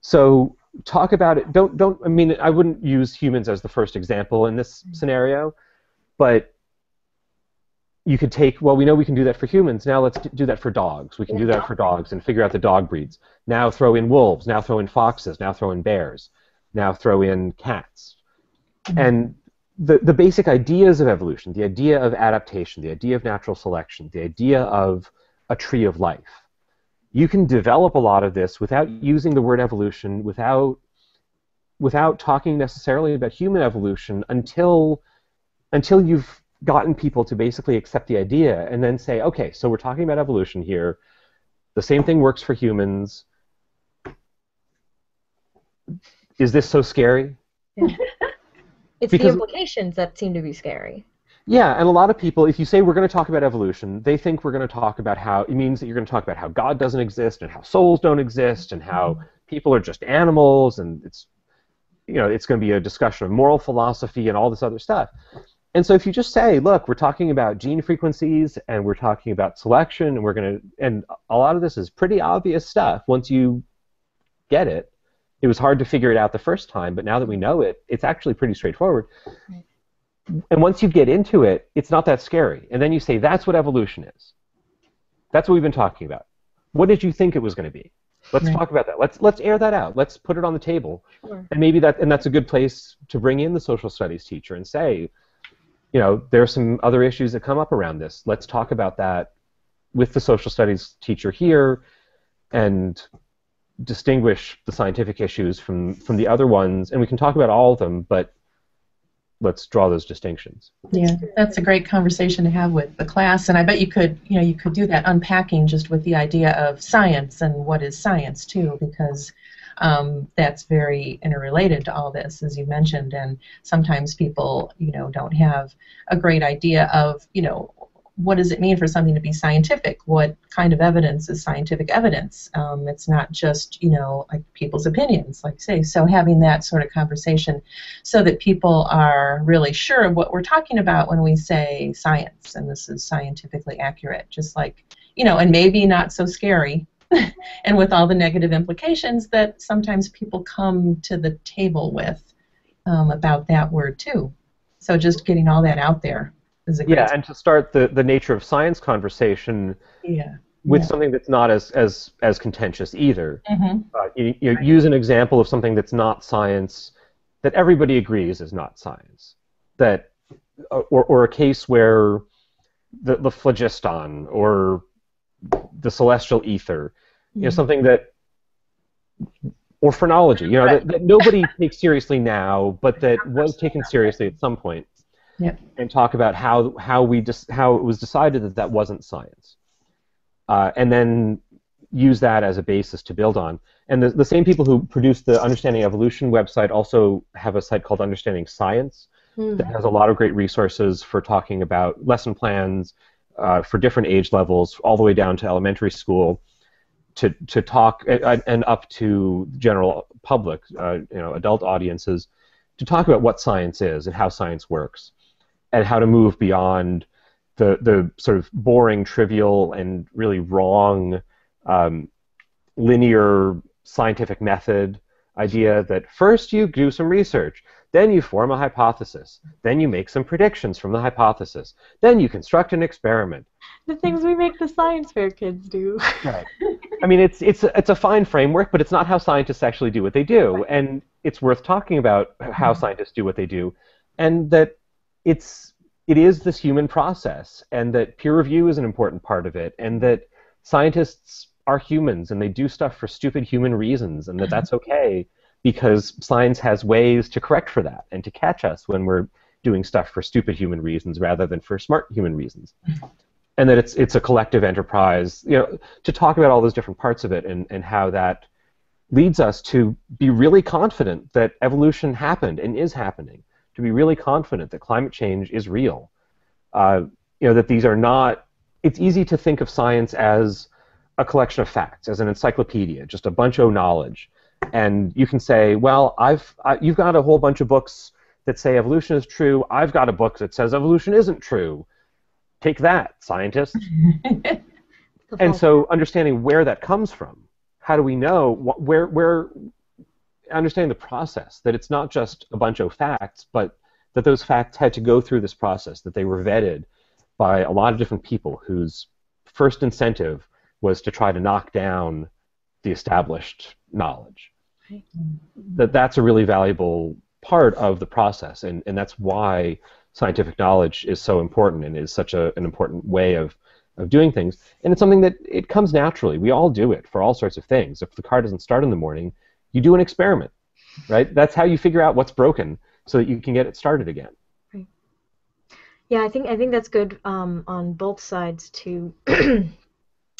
So talk about it. Don't don't. I mean, I wouldn't use humans as the first example in this mm-hmm. scenario, but you could take. Well, we know we can do that for humans. Now let's do that for dogs. We can do that for dogs and figure out the dog breeds. Now throw in wolves. Now throw in foxes. Now throw in bears. Now throw in cats. Mm-hmm. And the, the basic ideas of evolution, the idea of adaptation, the idea of natural selection, the idea of a tree of life, you can develop a lot of this without using the word evolution, without without talking necessarily about human evolution until until you've gotten people to basically accept the idea and then say, okay, so we're talking about evolution here. The same thing works for humans. Is this so scary? Yeah. it's because, the implications that seem to be scary. Yeah, and a lot of people, if you say we're going to talk about evolution, they think we're going to talk about how it means that you're going to talk about how God doesn't exist and how souls don't exist and how mm-hmm. people are just animals and it's you know it's going to be a discussion of moral philosophy and all this other stuff. And so if you just say, look, we're talking about gene frequencies and we're talking about selection and we're going to and a lot of this is pretty obvious stuff once you get it. It was hard to figure it out the first time, but now that we know it, it's actually pretty straightforward. Right and once you get into it, it's not that scary. And then you say, that's what evolution is. That's what we've been talking about. What did you think it was going to be? Let's right. talk about that. Let's let's air that out. Let's put it on the table. Sure. And maybe that and that's a good place to bring in the social studies teacher and say, you know, there are some other issues that come up around this. Let's talk about that with the social studies teacher here and distinguish the scientific issues from from the other ones and we can talk about all of them, but let's draw those distinctions. Yeah, that's a great conversation to have with the class, and I bet you could, you know, you could do that unpacking just with the idea of science and what is science too, because um, that's very interrelated to all this, as you mentioned, and sometimes people, you know, don't have a great idea of, you know, what does it mean for something to be scientific? What kind of evidence is scientific evidence? Um, it's not just you know like people's opinions, like say. So having that sort of conversation, so that people are really sure of what we're talking about when we say science, and this is scientifically accurate. Just like you know, and maybe not so scary, and with all the negative implications that sometimes people come to the table with um, about that word too. So just getting all that out there is a yeah, and to start the, the nature of science conversation yeah. with Yeah. something that's not as as as contentious either. hmm Uh, you, you use an example of something that's not science that everybody agrees is not science. That uh, or, or a case where the, the phlogiston or the celestial ether, you know, something that or phrenology, you know, that, that nobody takes seriously now, but that was taken seriously at some point. Yep. And talk about how how we dis- how it was decided that that wasn't science, uh, and then use that as a basis to build on. And the, the same people who produced the Understanding Evolution website also have a site called Understanding Science Hmm. that has a lot of great resources for talking about lesson plans uh, for different age levels, all the way down to elementary school, to to talk and, and up to general public, uh, you know, adult audiences, to talk about what science is and how science works, and how to move beyond the the sort of boring, trivial, and really wrong um, linear scientific method idea that first you do some research, then you form a hypothesis, then you make some predictions from the hypothesis, then you construct an experiment. The things we make the science fair kids do. Right. I mean, it's it's it's a fine framework, but it's not how scientists actually do what they do, and it's worth talking about how scientists do what they do, and that it's it is this human process, and that peer review is an important part of it, and that scientists are humans and they do stuff for stupid human reasons, and that that's mm-hmm. okay because science has ways to correct for that and to catch us when we're doing stuff for stupid human reasons rather than for smart human reasons mm-hmm. and that it's it's a collective enterprise. You know, to talk about all those different parts of it and, and how that leads us to be really confident that evolution happened and is happening. To be really confident that climate change is real. Uh, you know that these are not. It's easy to think of science as a collection of facts, as an encyclopedia, just a bunch of knowledge, and you can say, well, I've I, you've got a whole bunch of books that say evolution is true. I've got a book that says evolution isn't true take that, scientists. And so, understanding where that comes from, how do we know wh- where where understanding the process that it's not just a bunch of facts, but that those facts had to go through this process, that they were vetted by a lot of different people whose first incentive was to try to knock down the established knowledge. Right. That that's a really valuable part of the process, and, and that's why scientific knowledge is so important and is such a, an important way of, of doing things. And it's something that it comes naturally. We all do it for all sorts of things. If the car doesn't start in the morning, you do an experiment, right? That's how you figure out what's broken so that you can get it started again. Yeah, I think I think that's good um, on both sides to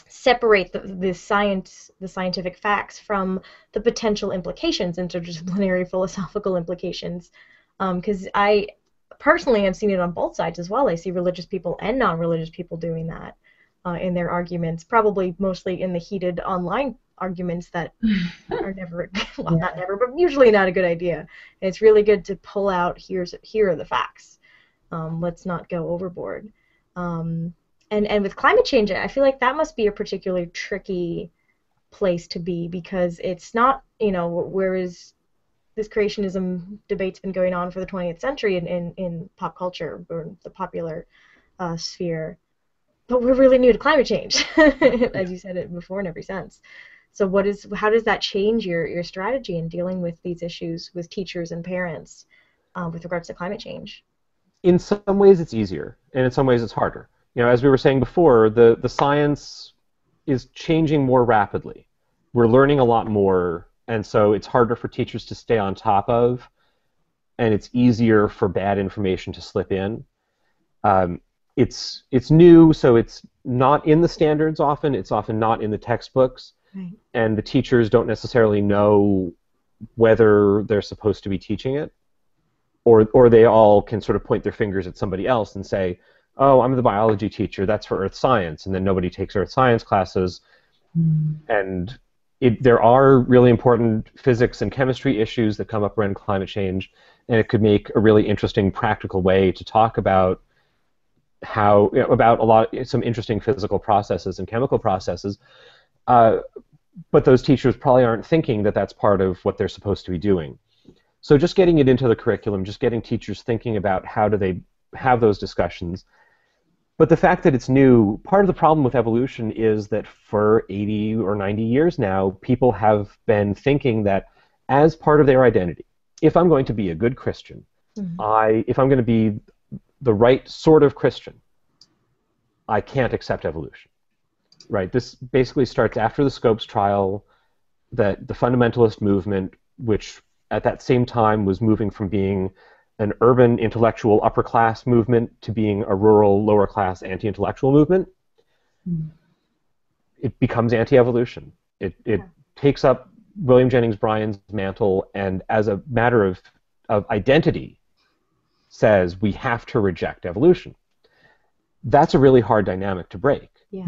separate the, the science, the scientific facts from the potential implications, interdisciplinary philosophical implications. Because I personally have seen it on both sides as well. I see religious people and non-religious people doing that uh, in their arguments, probably mostly in the heated online arguments that are never, well, not never, but usually not a good idea. And it's really good to pull out here's here are the facts. Um, let's not go overboard. Um, and and with climate change, I feel like that must be a particularly tricky place to be because it's not, you know, whereas this creationism debate's been going on for the 20th century in, in, in pop culture or the popular uh, sphere, but we're really new to climate change, as you said it before in every sense. So what is how does that change your, your strategy in dealing with these issues with teachers and parents um, with regards to climate change? in some ways it's easier, and in some ways it's harder. You know, as we were saying before, the, the science is changing more rapidly. We're learning a lot more, and so it's harder for teachers to stay on top of, and it's easier for bad information to slip in. Um, it's it's new, so it's not in the standards often. It's often not in the textbooks, Right. and the teachers don't necessarily know whether they're supposed to be teaching it or or they all can sort of point their fingers at somebody else and say, oh, I'm the biology teacher, that's for earth science, and then nobody takes earth science classes. Mm. And it, there are really important physics and chemistry issues that come up around climate change, and it could make a really interesting practical way to talk about how you know, about a lot some interesting physical processes and chemical processes. Uh, but those teachers probably aren't thinking that that's part of what they're supposed to be doing. So just getting it into the curriculum, just getting teachers thinking about how do they have those discussions. But the fact that it's new, part of the problem with evolution is that for 80 or 90 years now, people have been thinking that as part of their identity, if I'm going to be a good Christian, Mhm. I if I'm going to be the right sort of Christian, I can't accept evolution. Right? This basically starts after the Scopes trial, that the fundamentalist movement, which at that same time was moving from being an urban intellectual upper class movement to being a rural lower class anti intellectual movement, Mm. it becomes anti evolution. It, it Yeah. takes up William Jennings Bryan's mantle and, as a matter of, of identity, says we have to reject evolution. That's a really hard dynamic to break. Yeah.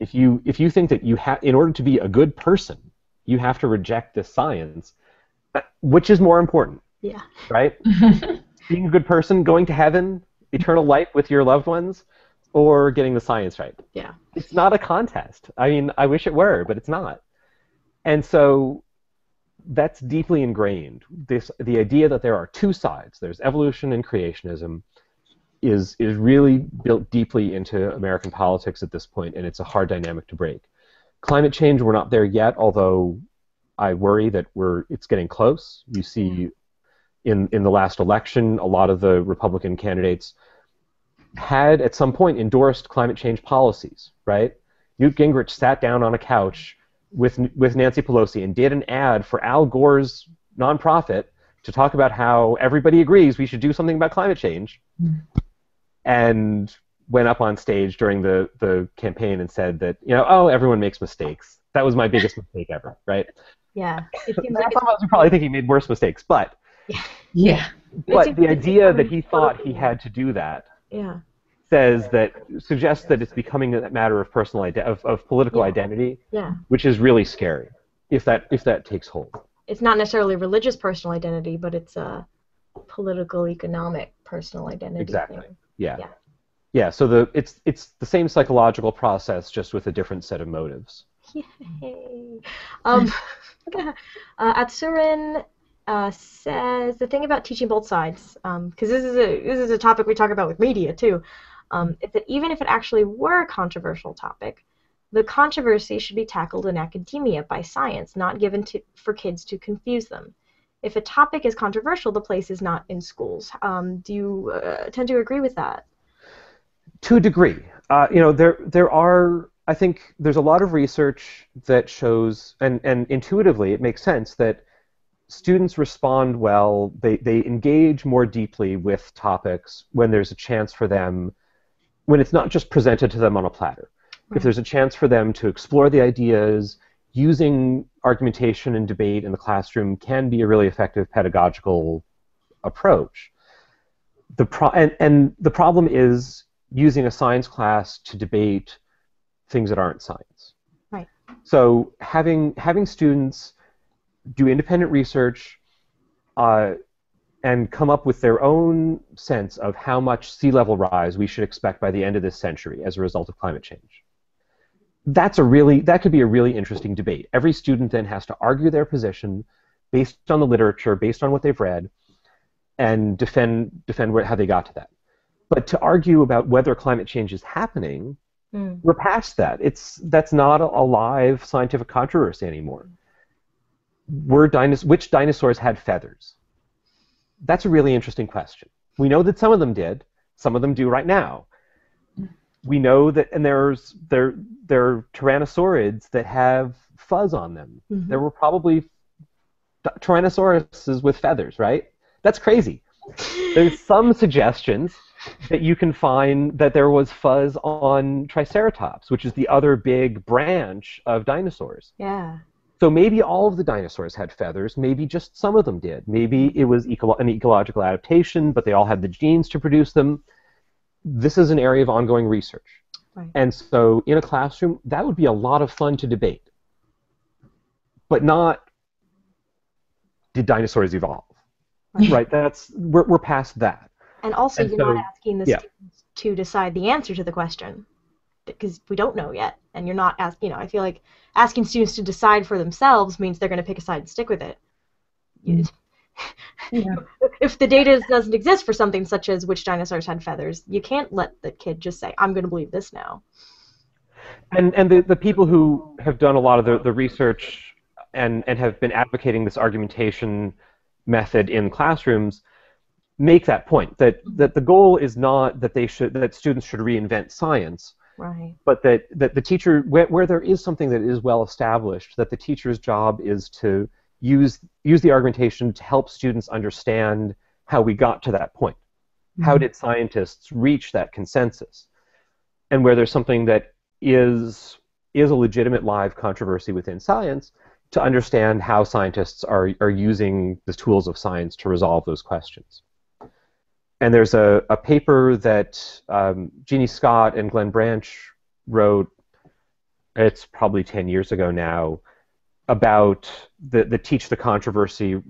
If you, if you think that you have, in order to be a good person, you have to reject this science, uh, which is more important, Yeah. right? being a good person, going to heaven, eternal life with your loved ones, or getting the science right. Yeah. It's not a contest. I mean, I wish it were, but it's not. And so that's deeply ingrained. This the idea that there are two sides, there's evolution and creationism, is is really built deeply into American politics at this point, and it's a hard dynamic to break. Climate change, we're not there yet, although I worry that we're it's getting close. You see in in the last election, a lot of the Republican candidates had at some point endorsed climate change policies, right? Newt Gingrich sat down on a couch with with Nancy Pelosi and did an ad for Al Gore's nonprofit to talk about how everybody agrees we should do something about climate change, Mm. And went up on stage during the the campaign and said that you know oh everyone makes mistakes. That was my biggest mistake ever, right? Yeah. It seems like some of us would probably think he made worse mistakes, but yeah. but the idea that he thought he had to do that yeah. says that suggests that it's becoming a matter of personal ide- of, of political Yeah. identity, Yeah. which is really scary if that if that takes hold. It's not necessarily religious personal identity, but it's a political, economic personal identity. Exactly. Thing. Yeah. Yeah. Yeah, so the it's it's the same psychological process just with a different set of motives. Yay. Um, uh, Atsurin uh, says the thing about teaching both sides, because this is a this is a topic we talk about with media too, um, is that even if it actually were a controversial topic, the controversy should be tackled in academia by science, not given to for kids to confuse them. If a topic is controversial, the place is not in schools. Um, do you uh, tend to agree with that? To a degree, uh, you know, there there are I think there's a lot of research that shows, and and intuitively it makes sense that students respond well. They they engage more deeply with topics when there's a chance for them, when it's not just presented to them on a platter. Right. If there's a chance for them to explore the ideas, using argumentation and debate in the classroom can be a really effective pedagogical approach. The pro- and, and the problem is using a science class to debate things that aren't science. Right. So having having students do independent research uh, and come up with their own sense of how much sea level rise we should expect by the end of this century as a result of climate change. That's a really that could be a really interesting debate. Every student then has to argue their position based on the literature, based on what they've read, and defend defend where, how they got to that. But to argue about whether climate change is happening, Mm. we're past that. It's that's not a, a live scientific controversy anymore. Were dinos- which dinosaurs had feathers? That's a really interesting question. We know that some of them did. Some of them do right now. We know that, and there's there there are tyrannosaurids that have fuzz on them. Mhm. There were probably tyrannosauruses with feathers, right? That's crazy. There's some suggestions that you can find that there was fuzz on Triceratops, which is the other big branch of dinosaurs. Yeah. So maybe all of the dinosaurs had feathers. Maybe just some of them did. Maybe it was eco- an ecological adaptation, but they all had the genes to produce them. This is an area of ongoing research. Right. And so in a classroom, that would be a lot of fun to debate. But not did dinosaurs evolve? Right. Right, that's we're, we're past that. And also, And you're so- not asking the yeah. students to decide the answer to the question because we don't know yet. And you're not asking, you know, I feel like asking students to decide for themselves means they're going to pick a side and stick with it. Mm-hmm. You- Yeah. If the data doesn't exist for something such as which dinosaurs had feathers, you can't let the kid just say, I'm going to believe this now. And and the, the people who have done a lot of the, the research and, and have been advocating this argumentation method in classrooms make that point that, that the goal is not that they should that students should reinvent science, Right. but that, that the teacher where, where there is something that is well established, that the teacher's job is to use use the argumentation to help students understand how we got to that point. How did scientists reach that consensus? And where there's something that is is a legitimate live controversy within science, to understand how scientists are, are using the tools of science to resolve those questions. And there's a, a paper that um, Genie Scott and Glenn Branch wrote, it's probably 10 years ago now, about the, the teach the controversy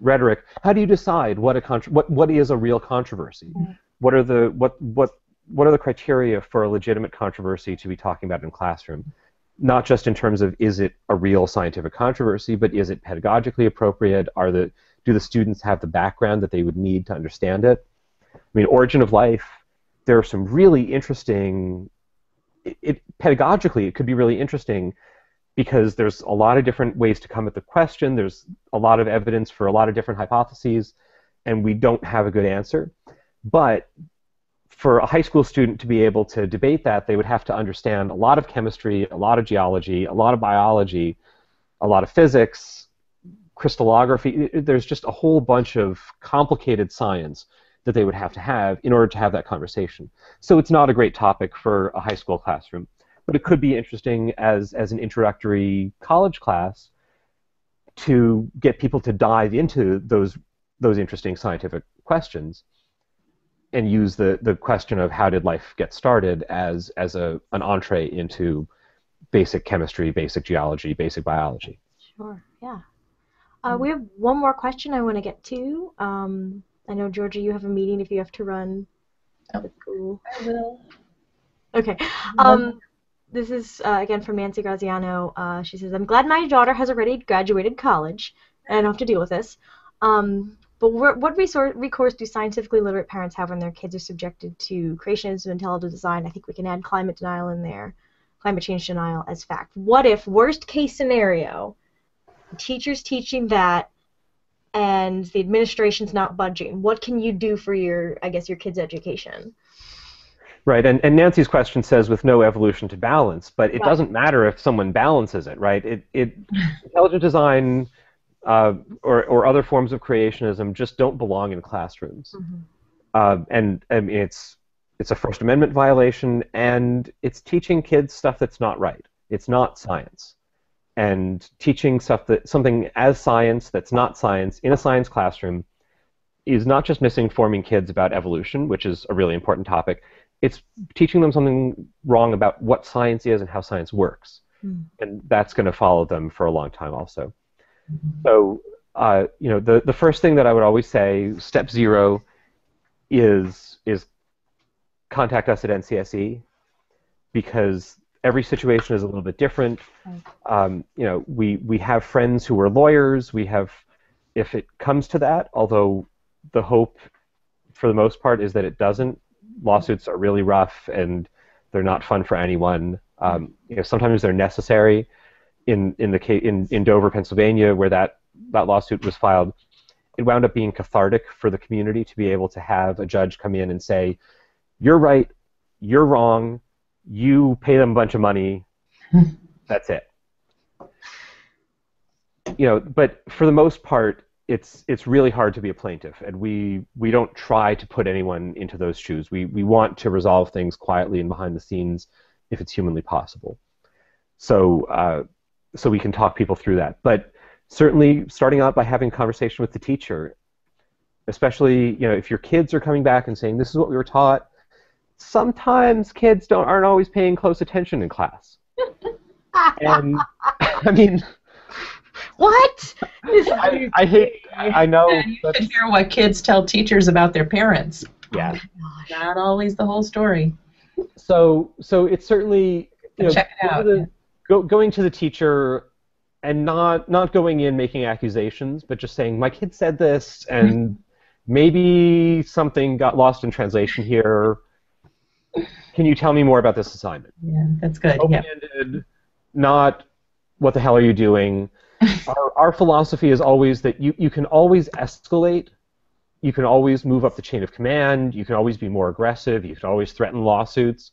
rhetoric. How do you decide what a contro- what, what is a real controversy? Mm-hmm. What are the what what what are the criteria for a legitimate controversy to be talking about in classroom? Not just in terms of is it a real scientific controversy, but is it pedagogically appropriate? Are the do the students have the background that they would need to understand it? I mean, Origin of Life. There are some really interesting. It, it pedagogically, it could be really interesting because there's a lot of different ways to come at the question. There's a lot of evidence for a lot of different hypotheses, and we don't have a good answer. But for a high school student to be able to debate that, they would have to understand a lot of chemistry, a lot of geology, a lot of biology, a lot of physics, crystallography. There's just a whole bunch of complicated science that they would have to have in order to have that conversation. So it's not a great topic for a high school classroom, but it could be interesting as, as an introductory college class to get people to dive into those those interesting scientific questions and use the, the question of how did life get started as as a an entree into basic chemistry, basic geology, basic biology. Sure. Yeah. Uh, we have one more question I want to get to. Um, I know Georgia, you have a meeting if you have to run. Oh. the school. I will. Okay. Um, this is uh, again from Nancy Graziano. Uh, she says, "I'm glad my daughter has already graduated college, and I don't have to deal with this. Um, but what resor- recourse do scientifically literate parents have when their kids are subjected to creationism, intelligent design? I think we can add climate denial in there, climate change denial as fact. What if worst case scenario, teacher's teaching that, and the administration's not budging? What can you do for your, I guess, your kids' education?" Right, and, and Nancy's question says with no evolution to balance, but it Right. doesn't matter if someone balances it, right? It, it intelligent design uh, or, or other forms of creationism just don't belong in classrooms. Uh, and I mean, it's it's a First Amendment violation, and it's teaching kids stuff that's not right. It's not science, and teaching stuff that something as science that's not science in a science classroom is not just misinforming kids about evolution, which is a really important topic. It's teaching them something wrong about what science is and how science works, Hmm. and that's going to follow them for a long time, also. So, uh, you know, the the first thing that I would always say, step zero, is is contact us at NCSE because every situation is a little bit different. Um, you know, we we have friends who are lawyers. We have, if it comes to that, although the hope, for the most part, is that it doesn't. Lawsuits are really rough and they're not fun for anyone. Um, you know, sometimes they're necessary. In in the case in, in Dover, Pennsylvania, where that that lawsuit was filed, it wound up being cathartic for the community to be able to have a judge come in and say, "You're right, you're wrong, you pay them a bunch of money, that's it." You know, but for the most part, it's it's really hard to be a plaintiff, and we we don't try to put anyone into those shoes. We we want to resolve things quietly and behind the scenes, if it's humanly possible. So uh, so we can talk people through that, but certainly starting out by having a conversation with the teacher, especially you know if your kids are coming back and saying this is what we were taught, sometimes kids don't aren't always paying close attention in class. and I mean, what? I, I hate. I know. you should hear what kids tell teachers about their parents. Yeah. Oh Not always the whole story. So so it's certainly you know, Check it out. to the- go, going to the teacher and not not going in making accusations, but just saying my kid said this and maybe something got lost in translation here. Can you tell me more about this assignment? Yeah, that's good. Yeah. open-ended, not what the hell are you doing. Our, our philosophy is always that you, you can always escalate, you can always move up the chain of command, you can always be more aggressive, you can always threaten lawsuits.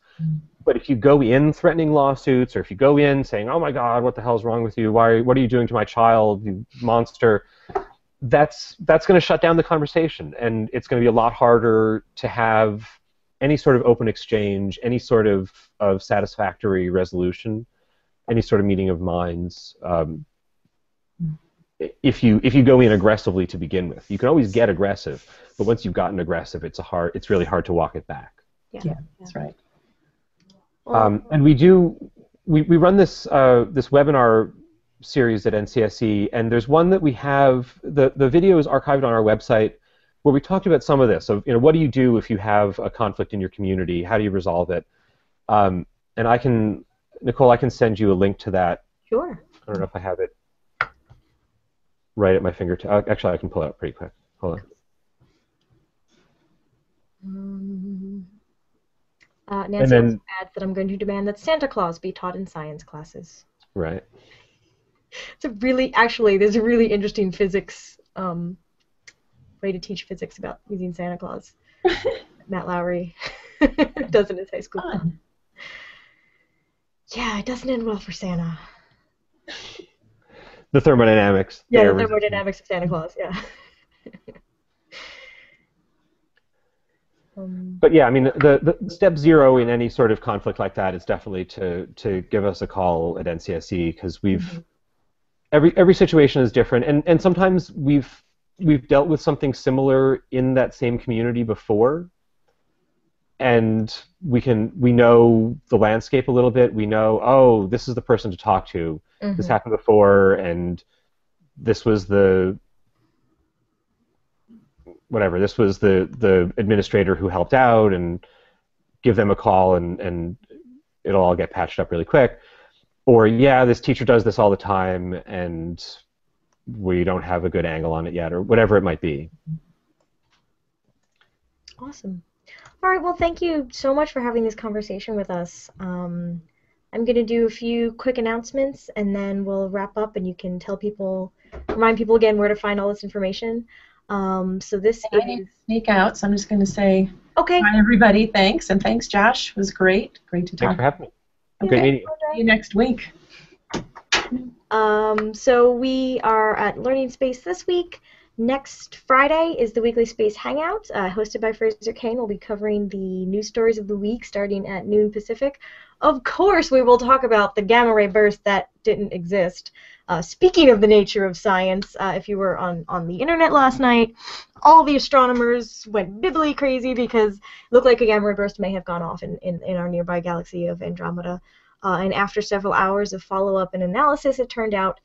But if you go in threatening lawsuits, or if you go in saying, "Oh my God, what the hell's wrong with you? Why? What are you doing to my child, you monster?" That's that's going to shut down the conversation, and it's going to be a lot harder to have any sort of open exchange, any sort of, of satisfactory resolution, any sort of meeting of minds. Um, if you if you go in aggressively to begin with, you can always get aggressive, but once you've gotten aggressive, it's a hard it's really hard to walk it back. Yeah, that's right. Um, and we do we, we run this uh, this webinar series at NCSE, and there's one that we have the the video is archived on our website where we talked about some of this. Of you know, what do you do if you have a conflict in your community? How do you resolve it? Um, and I can Nicole, I can send you a link to that. sure. I don't know if I have it right at my fingertip. Actually, I can pull it up pretty quick. Hold on. Um, uh, Nancy then- also adds that I'm going to demand that Santa Claus be taught in science classes. Right. It's a really, actually, there's a really interesting physics um, way to teach physics about using Santa Claus. Matt Lowry does in his high school. Fun. Yeah, it doesn't end well for Santa. The thermodynamics. Yeah, the thermodynamics of Santa Claus. Yeah. um, But yeah, I mean, the, the step zero in any sort of conflict like that is definitely to to give us a call at NCSE because we've Mhm. every every situation is different, and and sometimes we've we've dealt with something similar in that same community before, and we can we know the landscape a little bit. We know, oh, this is the person to talk to. This mhm. happened before, and this was the whatever. This was the the administrator who helped out, and give them a call, and and it'll all get patched up really quick. Or yeah, this teacher does this all the time, and we don't have a good angle on it yet, or whatever it might be. Awesome. All right. Well, thank you so much for having this conversation with us. Um, I'm going to do a few quick announcements and then we'll wrap up and you can tell people, remind people again where to find all this information. Um, so this I need is. to sneak out, so I'm just going to say Okay. hi, everybody. Thanks, and thanks, Josh. It was great. Great to talk. Thanks talk. for having me. Yeah. Great meeting you. See you next week. Um, so we are at Learning Space this week. Next Friday is the weekly Space Hangout, uh, hosted by Fraser Cain. We'll be covering the news stories of the week starting at noon Pacific. Of course, we will talk about the gamma ray burst that didn't exist. Uh, speaking of the nature of science, uh, if you were on, on the internet last night, all the astronomers went bibbly crazy because it looked like a gamma ray burst may have gone off in, in, in our nearby galaxy of Andromeda. Uh, and after several hours of follow up and analysis, it turned out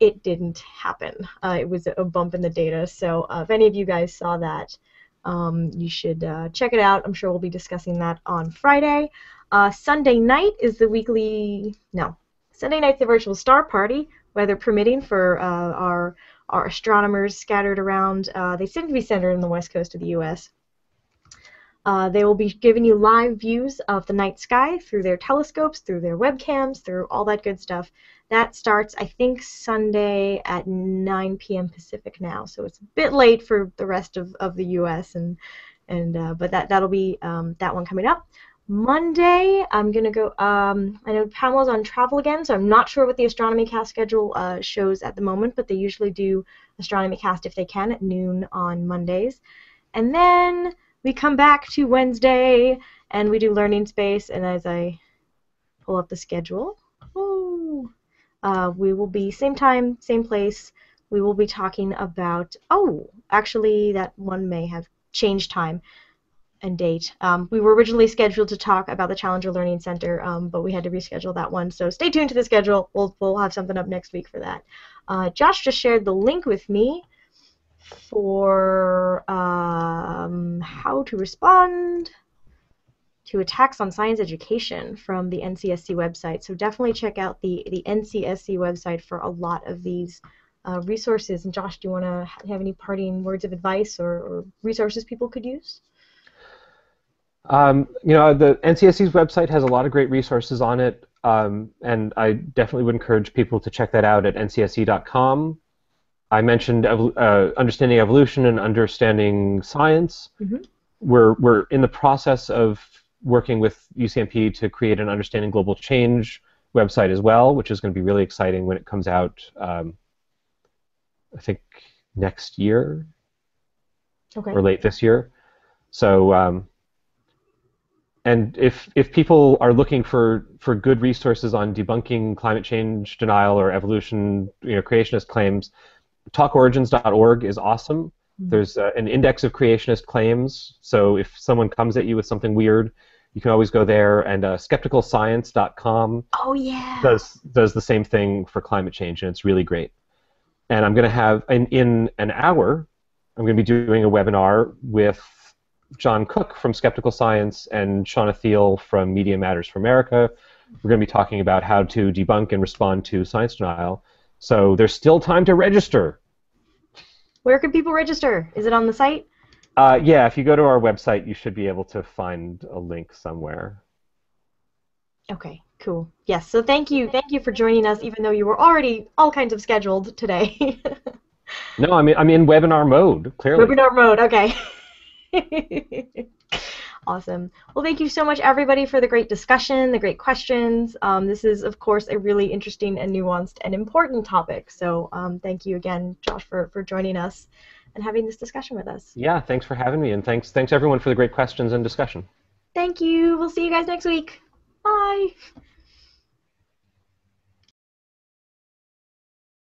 it didn't happen. Uh, it was a bump in the data. So uh, if any of you guys saw that, um, you should uh, check it out. I'm sure we'll be discussing that on Friday. Uh, Sunday night is the weekly, no, Sunday night's the virtual star party, weather permitting, for uh, our our astronomers scattered around. Uh, they seem to be centered on the west coast of the U.S. They will be giving you live views of the night sky through their telescopes, through their webcams, through all that good stuff. That starts, I think, Sunday at 9 p.m. Pacific now, so it's a bit late for the rest of, of the U.S. and and uh, but that that'll be um, that one coming up. Monday, I'm gonna go. Um, I know Pamela's on travel again, so I'm not sure what the astronomy cast schedule uh, shows at the moment, but they usually do astronomy cast if they can at noon on Mondays, and then we come back to Wednesday and we do learning space. And as I pull up the schedule, woo, uh, we will be same time, same place. We will be talking about. Oh, actually, that one may have changed time. and date. Um, we were originally scheduled to talk about the Challenger Learning Center, um, but we had to reschedule that one. So stay tuned to the schedule. We'll, we'll have something up next week for that. Uh, Josh just shared the link with me for um, how to respond to attacks on science education from the NCSE website. So definitely check out the, the NCSE website for a lot of these uh, resources. And Josh, do you want to have any parting words of advice or, or resources people could use? Um, you know, the NCSE's website has a lot of great resources on it, um, and I definitely would encourage people to check that out at ncse.com. I mentioned uh, understanding evolution and understanding science. Mm-hmm. We're we're in the process of working with UCMP to create an understanding global change website as well, which is going to be really exciting when it comes out. Um, I think next year okay. or late this year. So um, and if if people are looking for for good resources on debunking climate change denial or evolution, you know, creationist claims, talkorigins.org is awesome. Mm-hmm. There's uh, an index of creationist claims, so if someone comes at you with something weird, you can always go there. And uh, skepticalscience.com oh yeah does does the same thing for climate change, and it's really great. And I'm going to have in in an hour, I'm going to be doing a webinar with John Cook from Skeptical Science and Shauna Theel from Media Matters for America. We're going to be talking about how to debunk and respond to science denial. So there's still time to register. Where can people register? Is it on the site? Uh, yeah, if you go to our website, you should be able to find a link somewhere. Okay, cool. Yes, so thank you, thank you for joining us, even though you were already all kinds of scheduled today. no, I'm in, I'm in webinar mode. Clearly. Webinar mode. Okay. awesome. Well, thank you so much, everybody, for the great discussion, the great questions. Um, this is, of course, a really interesting and nuanced and important topic. So um, thank you again, Josh, for, for joining us and having this discussion with us. Yeah, thanks for having me, and thanks thanks everyone for the great questions and discussion. Thank you. We'll see you guys next week. Bye.